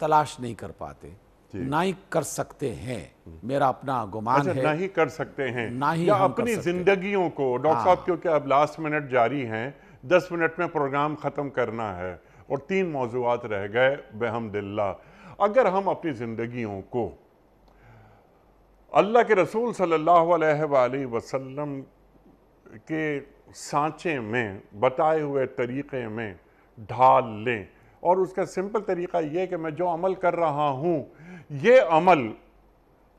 तलाश नहीं कर पाते। ना ही कर सकते हैं। मेरा अपना गुमान अच्छा, है। ना ही कर सकते हैं। ना ही या अपनी जिंदगियों को डॉक्टर हाँ। साहब क्योंकि अब लास्ट मिनट जारी हैं दस मिनट में प्रोग्राम ख़त्म करना है और तीन मौजूद रह गए बहमदिल्ला। अगर हम अपनी ज़िंदगियों को अल्लाह के रसूल सल्लल्लाहु अलैहि वसल्लम के सांचे में बताए हुए तरीक़े में ढाल लें और उसका सिंपल तरीक़ा ये कि मैं जो अमल कर रहा हूँ ये अमल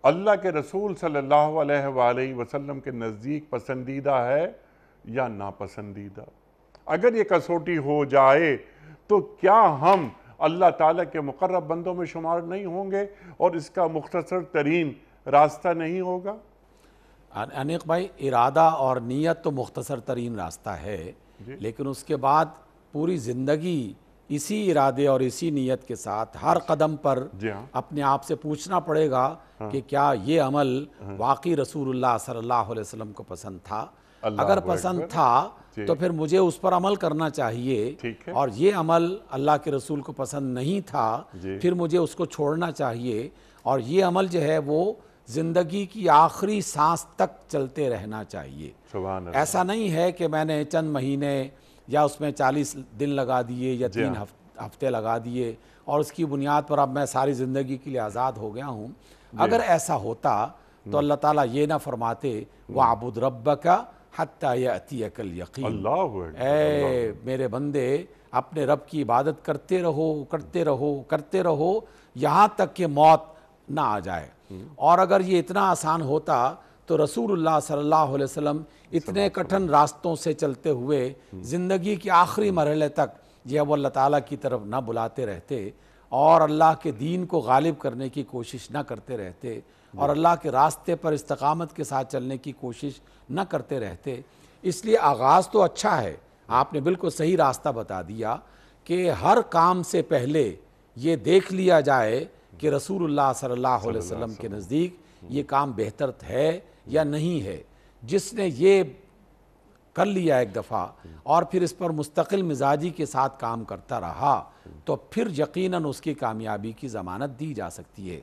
अल्लाह के रसूल सल्लल्लाहु अलैहि वसल्लम के नज़दीक पसंदीदा है या नापसंदीदा? अगर ये कसौटी हो जाए तो क्या हम अल्लाह ताला के मुकर्रब बंदों में शुमार नहीं होंगे और इसका मुख्तसर तरीन रास्ता नहीं होगा? अनिक भाई इरादा और नीयत तो मुख्तसर तरीन रास्ता है लेकिन उसके बाद पूरी ज़िंदगी इसी इरादे और इसी नीयत के साथ हर कदम पर हाँ। अपने आप से पूछना पड़ेगा हाँ। कि क्या ये अमल हाँ। वाकई रसूलुल्लाह सल्लल्लाहु अलैहि वसल्लम को पसंद था? अगर पसंद था तो फिर मुझे उस पर अमल करना चाहिए और ये अमल अल्लाह के रसूल को पसंद नहीं था फिर मुझे उसको छोड़ना चाहिए और ये अमल जो है वो ज़िंदगी की आखिरी सांस तक चलते रहना चाहिए। ऐसा नहीं है कि मैंने चंद महीने या उसमें चालीस दिन लगा दिए या तीन हाँ। हफ़्ते लगा दिए और उसकी बुनियाद पर अब मैं सारी ज़िंदगी के लिए आज़ाद हो गया हूँ अगर ऐसा होता तो हम्म। अल्लाह ताला ये ना फरमाते हम्म। वह आबुद रब का हत्याकल यकीन ए मेरे बंदे अपने रब की इबादत करते रहो करते रहो करते रहो यहाँ तक कि मौत ना आ जाए और अगर ये इतना आसान होता तो रसूलुल्लाह सल्लल्लाहु अलैहि वसल्लम इतने कठिन रास्तों से चलते हुए ज़िंदगी के आखिरी मरहले तक यह वो अल्लाह ताला की तरफ़ ना बुलाते रहते और अल्लाह के दीन को गालिब करने की कोशिश ना करते रहते और अल्लाह के रास्ते पर इस्तकामत के साथ चलने की कोशिश न करते रहते। इसलिए आगाज़ तो अच्छा है। आपने बिल्कुल सही रास्ता बता दिया कि हर काम से पहले ये देख लिया जाए कि रसूलुल्लाह सल्लल्लाहु अलैहि वसल्लम के नज़दीक ये काम बेहतर है या नहीं है। जिसने ये कर लिया एक दफ़ा और फिर इस पर मुस्तकिल मिजाजी के साथ काम करता रहा तो फिर यकीनन उसकी कामयाबी की ज़मानत दी जा सकती है।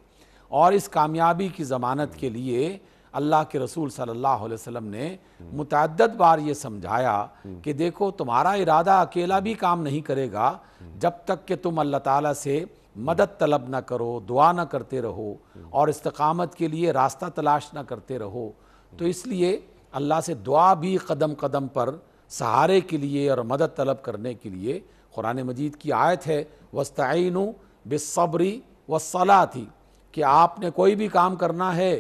और इस कामयाबी की ज़मानत के लिए अल्लाह के रसूल सल्लल्लाहु अलैहि वसल्लम ने मुतद बार ये समझाया कि देखो, तुम्हारा इरादा अकेला भी काम नहीं करेगा जब तक कि तुम अल्लाह ताला से मदद तलब ना करो, दुआ ना करते रहो और इस्तकामत के लिए रास्ता तलाश ना करते रहो। तो इसलिए अल्लाह से दुआ भी कदम कदम पर सहारे के लिए और मदद तलब करने के लिए कुरान मजीद की आयत है वस्तीन बेसब्री व सलाह थी कि आपने कोई भी काम करना है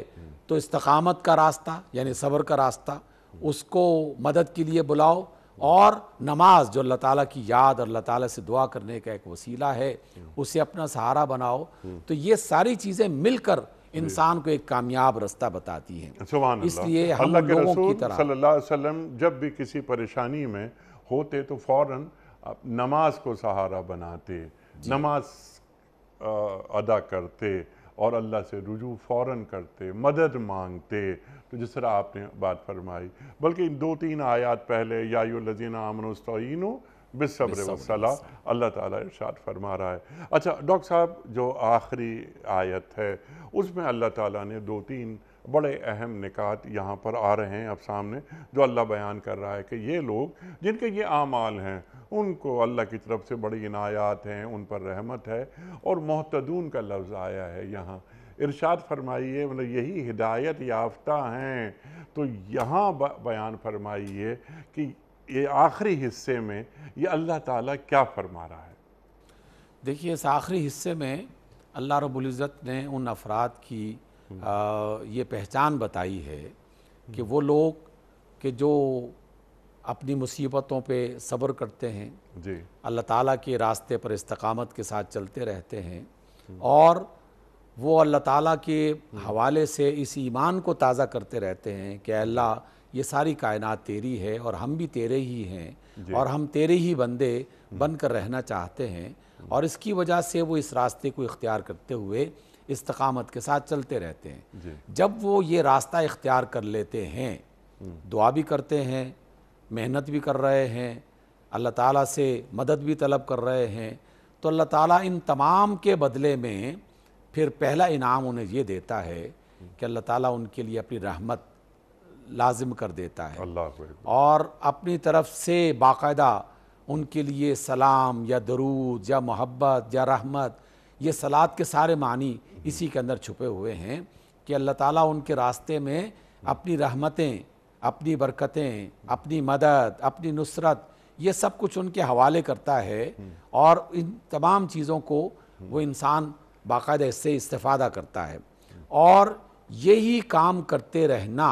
तो इस्तकामत का रास्ता, यानी सब्र का रास्ता, उसको मदद के लिए बुलाओ और नमाज़ जो अल्लाह ताला की याद और अल्लाह ताला से दुआ करने का एक वसीला है उसे अपना सहारा बनाओ। तो ये सारी चीज़ें मिलकर इंसान को एक कामयाब रास्ता बताती हैं। इसलिए हम लोगों की तरह सल्लल्लाहु अलैहि वसल्लम जब भी किसी परेशानी में होते तो फ़ौरन नमाज़ को सहारा बनाते नमाज़ अदा करते और अल्लाह से रुजू फ़ौर करते मदद मांगते। तो जिस तरह आपने बात फरमाई बल्कि दो तीन आयात पहले यायु लजीना आमनस्तीन बिसब्र वसला अल्लाह ताला इरशाद फरमा रहा है। अच्छा डॉक्टर साहब जो आखिरी आयत है उसमें अल्लाह ताला ने दो तीन बड़े अहम निकात यहाँ पर आ रहे हैं अब सामने जो अल्लाह बयान कर रहा है कि ये लोग जिनके ये आमाल हैं उनको अल्लाह की तरफ़ से बड़ी इनायात हैं उन पर रहमत है और मोहतदून का लफ्ज़ आया है यहाँ। इरशाद फरमाइए मतलब यही हिदायत याफ्ता हैं। तो यहाँ बयान फरमाइए कि ये आखिरी हिस्से में ये अल्लाह ताला क्या फरमा रहा है? देखिए इस आखिरी हिस्से में अल्लाह रबुल्ज़त ने उन अफराद की आ, ये पहचान बताई है कि वो लोग कि जो अपनी मुसीबतों पे सब्र करते हैं। जी। अल्लाह ताला के रास्ते पर इस्तकामत के साथ चलते रहते हैं। और वो अल्लाह ताला के हवाले से इस ईमान को ताज़ा करते रहते हैं कि अल्लाह ये सारी कायनात तेरी है और हम भी तेरे ही हैं और हम तेरे ही बंदे बन कर रहना चाहते हैं। और इसकी वजह से वो इस रास्ते को इख्तियार करते हुए इस्तकामत के साथ चलते रहते हैं। जब वो ये रास्ता इख्तियार कर लेते हैं दुआ भी करते हैं मेहनत भी कर रहे हैं अल्लाह ताला से मदद भी तलब कर रहे हैं तो अल्लाह ताला इन तमाम के बदले में फिर पहला इनाम उन्हें ये देता है कि अल्लाह ताला उनके लिए अपनी रहमत लाजिम कर देता है। और अपनी तरफ़ से बाकायदा उनके लिए सलाम या दरूद या मोहब्बत या रहमत ये सलाद के सारे मानी इसी के अंदर छुपे हुए हैं कि अल्लाह ताला उनके रास्ते में अपनी रहमतें अपनी बरकतें, अपनी मदद, अपनी नुसरत, ये सब कुछ उनके हवाले करता है और इन तमाम चीज़ों को वो इंसान बाकायदा इससे इस्तेफादा करता है। और यही काम करते रहना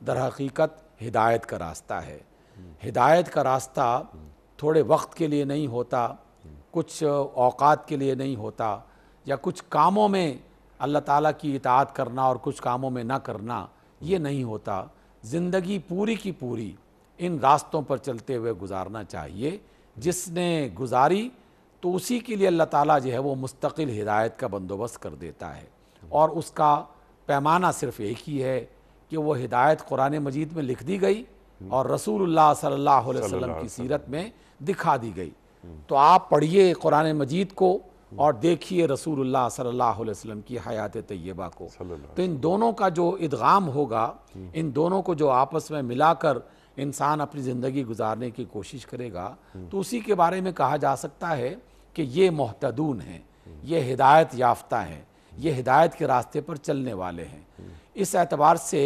दर हकीकत हिदायत का रास्ता है। हिदायत का रास्ता थोड़े वक्त के लिए नहीं होता, कुछ औकात के लिए नहीं होता या कुछ कामों में अल्लाह ताला की इतात करना और कुछ कामों में ना करना, ये नहीं होता। ज़िंदगी पूरी की पूरी इन रास्तों पर चलते हुए गुजारना चाहिए। जिसने गुजारी तो उसी के लिए अल्लाह ताला जो है वो मुस्तकिल हिदायत का बंदोबस्त कर देता है। और उसका पैमाना सिर्फ़ एक ही है कि वो हिदायत कुरान मजीद में लिख दी गई और रसूलुल्लाह सल्लल्लाहु अलैहि वसल्लम की सीरत में दिखा दी गई। तो आप पढ़िए कुरान मजीद को और देखिए रसूलुल्लाह सल्लल्लाहु अलैहि वसल्लम की हयात तय्यबा को। तो इन दोनों का जो इदगाम होगा इन दोनों को जो आपस में मिलाकर इंसान अपनी ज़िंदगी गुजारने की कोशिश करेगा तो उसी के बारे में कहा जा सकता है कि ये मोहतदून हैं ये हिदायत याफ्ता हैं ये हिदायत के रास्ते पर चलने वाले हैं। इस एतबार से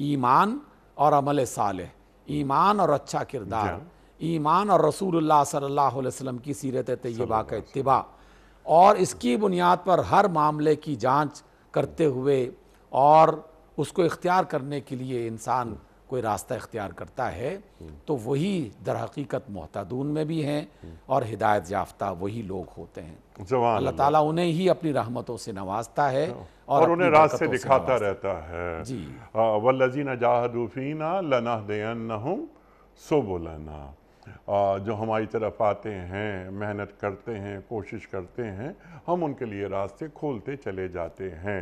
ईमान और अमल साल ईमान और अच्छा किरदार ईमान और रसूलुल्लाह सल्लल्लाहु अलैहि वसल्लम की सीरत तय्यबा का इत्तिबा और इसकी बुनियाद पर हर मामले की जाँच करते हुए और उसको इख्तियार करने के लिए इंसान कोई रास्ता इख्तियार करता है तो वही दर हकीकत मोहतदून में भी हैं और हिदायत याफ्ता वही लोग होते हैं। अल्लाह ताला उन्हें ही अपनी रहमतों से नवाजता है और, और उन्हें रास्ते दिखाता रहता है। जी। वल्लजीना जाहदूफीना लना देना सो बोलना जो हमारी तरफ़ आते हैं, मेहनत करते हैं, कोशिश करते हैं, हम उनके लिए रास्ते खोलते चले जाते हैं।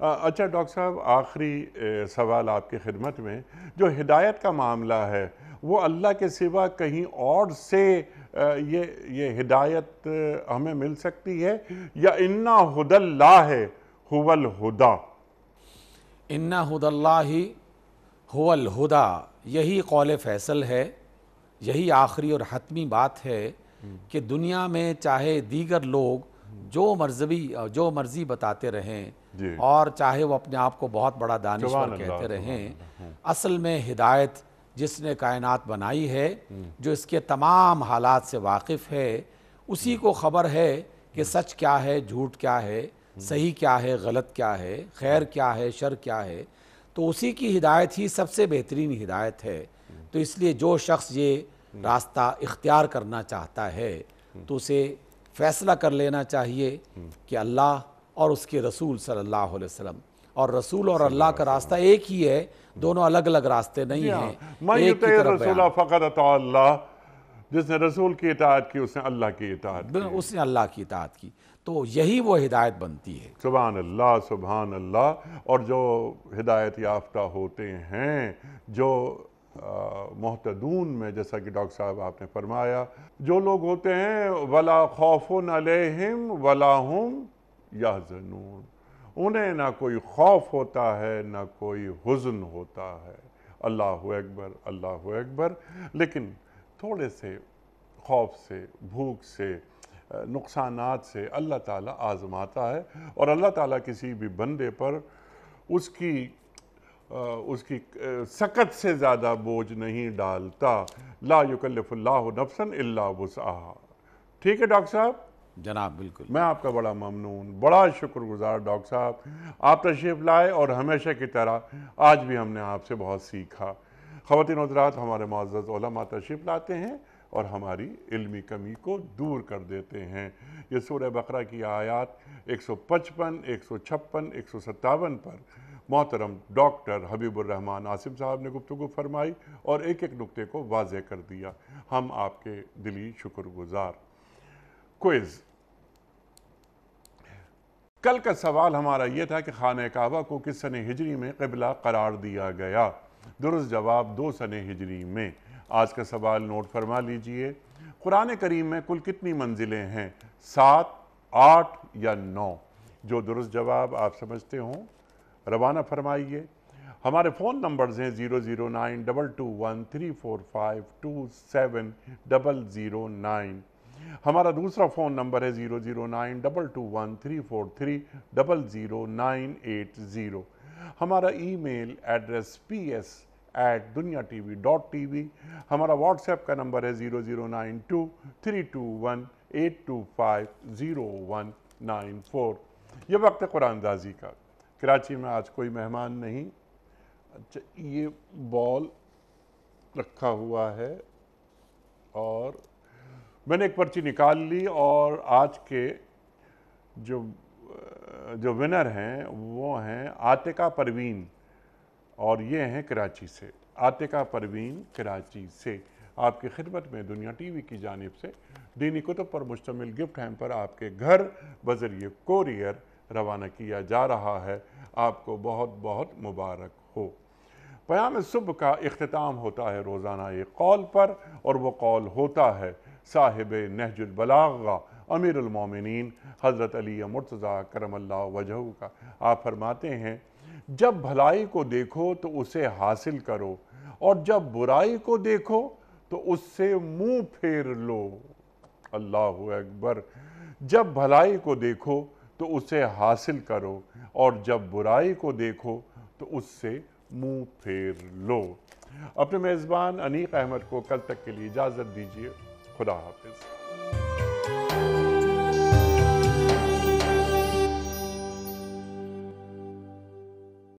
अच्छा डॉक्टर साहब, आखिरी सवाल आपकी खिदमत में, जो हिदायत का मामला है, वो अल्लाह के सिवा कहीं और से ये ये हिदायत हमें मिल सकती है? या इन्ना हदल्ला है हुवल हुदा? इन्ना हदल्ला ही हुवल हुदा, यही कौल फैसल है। यही आखिरी और हतमी बात है कि दुनिया में चाहे दीगर लोग जो मर्जवी जो मर्ज़ी बताते रहें और चाहे वो अपने आप को बहुत बड़ा दानश्वर कहते रहें असल में हिदायत जिसने कायनात बनाई है जो इसके तमाम हालात से वाकिफ़ है उसी को ख़बर है कि सच क्या है झूठ क्या है सही क्या है गलत क्या है खैर क्या है शर क्या है तो उसी की हिदायत ही सबसे बेहतरीन हिदायत है। तो इसलिए जो शख्स ये रास्ता इख्तियार करना चाहता है तो उसे फैसला कर लेना चाहिए कि अल्लाह और उसके रसूल सल्लल्लाहु अलैहि वसल्लम। और रसूल और अल्लाह का रास्ता एक ही है दोनों अलग अलग रास्ते नहीं हैं एक की तरफ़ जिसने रसूल की इतात की उसने अल्लाह की इतात की। उसने अल्लाह की इतात की। तो यही वो हिदायत बनती है। सुबहान अल्लाह सुबहान अल्लाह और जो हिदायत याफ्ता होते हैं जो मोहतदून में, जैसा कि डॉक्टर साहब आपने फरमाया, जो लोग होते हैं, वला खौफुन अलैहिम, वला हम याजनून उन्हें ना कोई खौफ होता है, ना कोई हुजन होता है। अल्लाह अकबर अल्लाह अकबर। लेकिन थोड़े से खौफ से, भूख से नुकसान से अल्लाह ताला आज़माता है और अल्लाह ताला किसी भी बंदे पर उसकी उसकी सकत से ज़्यादा बोझ नहीं डालता। ला युकल्लफ़ुल्लाह नफसन इल्ला वसअहा ठीक है डॉक्टर साहब? जनाब बिल्कुल। मैं आपका बड़ा ममनून बड़ा शुक्रगुजार डॉक्टर साहब। आप तशरीफ़ लाए और हमेशा की तरह आज भी हमने आपसे बहुत सीखा। ख़वान हजरात हमारे मुआज़ तशरीफ़ लाते हैं और हमारी इल्मी कमी को दूर कर देते हैं। ये सूर्य बकरा की आयात 155, 156, 157 पर मोहतरम डॉक्टर हबीबुररहमान आसिफ साहब ने गुफ्तु फरमाई और एक एक नुक्ते को वाज कर दिया। हम आपके दिली शुक्रगुजार। क्विज़। कल का सवाल हमारा यह था कि खान काबा को किस सन हिजरी में कबला करार दिया गया? दुरुस्त जवाब दो सन हिजरी में। आज का सवाल नोट फरमा लीजिए। कुरान करीम में कुल कितनी मंजिलें हैं? सात, आठ या नौ? जो दुरुस्त जवाब आप समझते हों। रवाना फरमाइए। हमारे फ़ोन नंबर्स हैं zero zero nine double two one three four five two seven double zero nine. हमारा दूसरा फ़ोन नंबर है zero zero nine double two one three four three double zero nine eight zero. हमारा email address P S at दुनिया T V dot T V. हमारा WhatsApp का number है zero zero nine two three two one eight two five zero one nine four. ये वक्त कुरानदाजी का। कराची में आज कोई मेहमान नहीं। अच्छा ये बॉल रखा हुआ है और मैंने एक पर्ची निकाल ली और आज के जो जो विनर हैं, वो हैं आतिका परवीन और ये हैं कराची से। आतिका परवीन कराची से। आपकी खिदमत में दुनिया टीवी की जानब से दीनी कुतुब पर मुश्तमिल गिफ्ट हैम्पर आपके घर, बजरिए कोरियर रवाना किया जा रहा है। आपको बहुत बहुत मुबारक हो। प्याम सुबह का अख्ताम होता है रोज़ाना एक कौल पर और वह कौल होता है। साहिब नहजुलबलागा अमीरमिन हज़रत अली मुर्तज़ा करम वजह का। आप फरमाते हैं, जब भलाई को देखो तो उसे हासिल करो और जब बुराई को देखो तो उससे मुँह फेर लो। अल्लाह अकबर। जब भलाई को देखो तो उसे हासिल करो और जब बुराई को देखो तो उससे मुँह फेर लो। अपने मेज़बान अनीक अहमद को कल तक के लिए इजाज़त दीजिए। खुदा हाफिज़।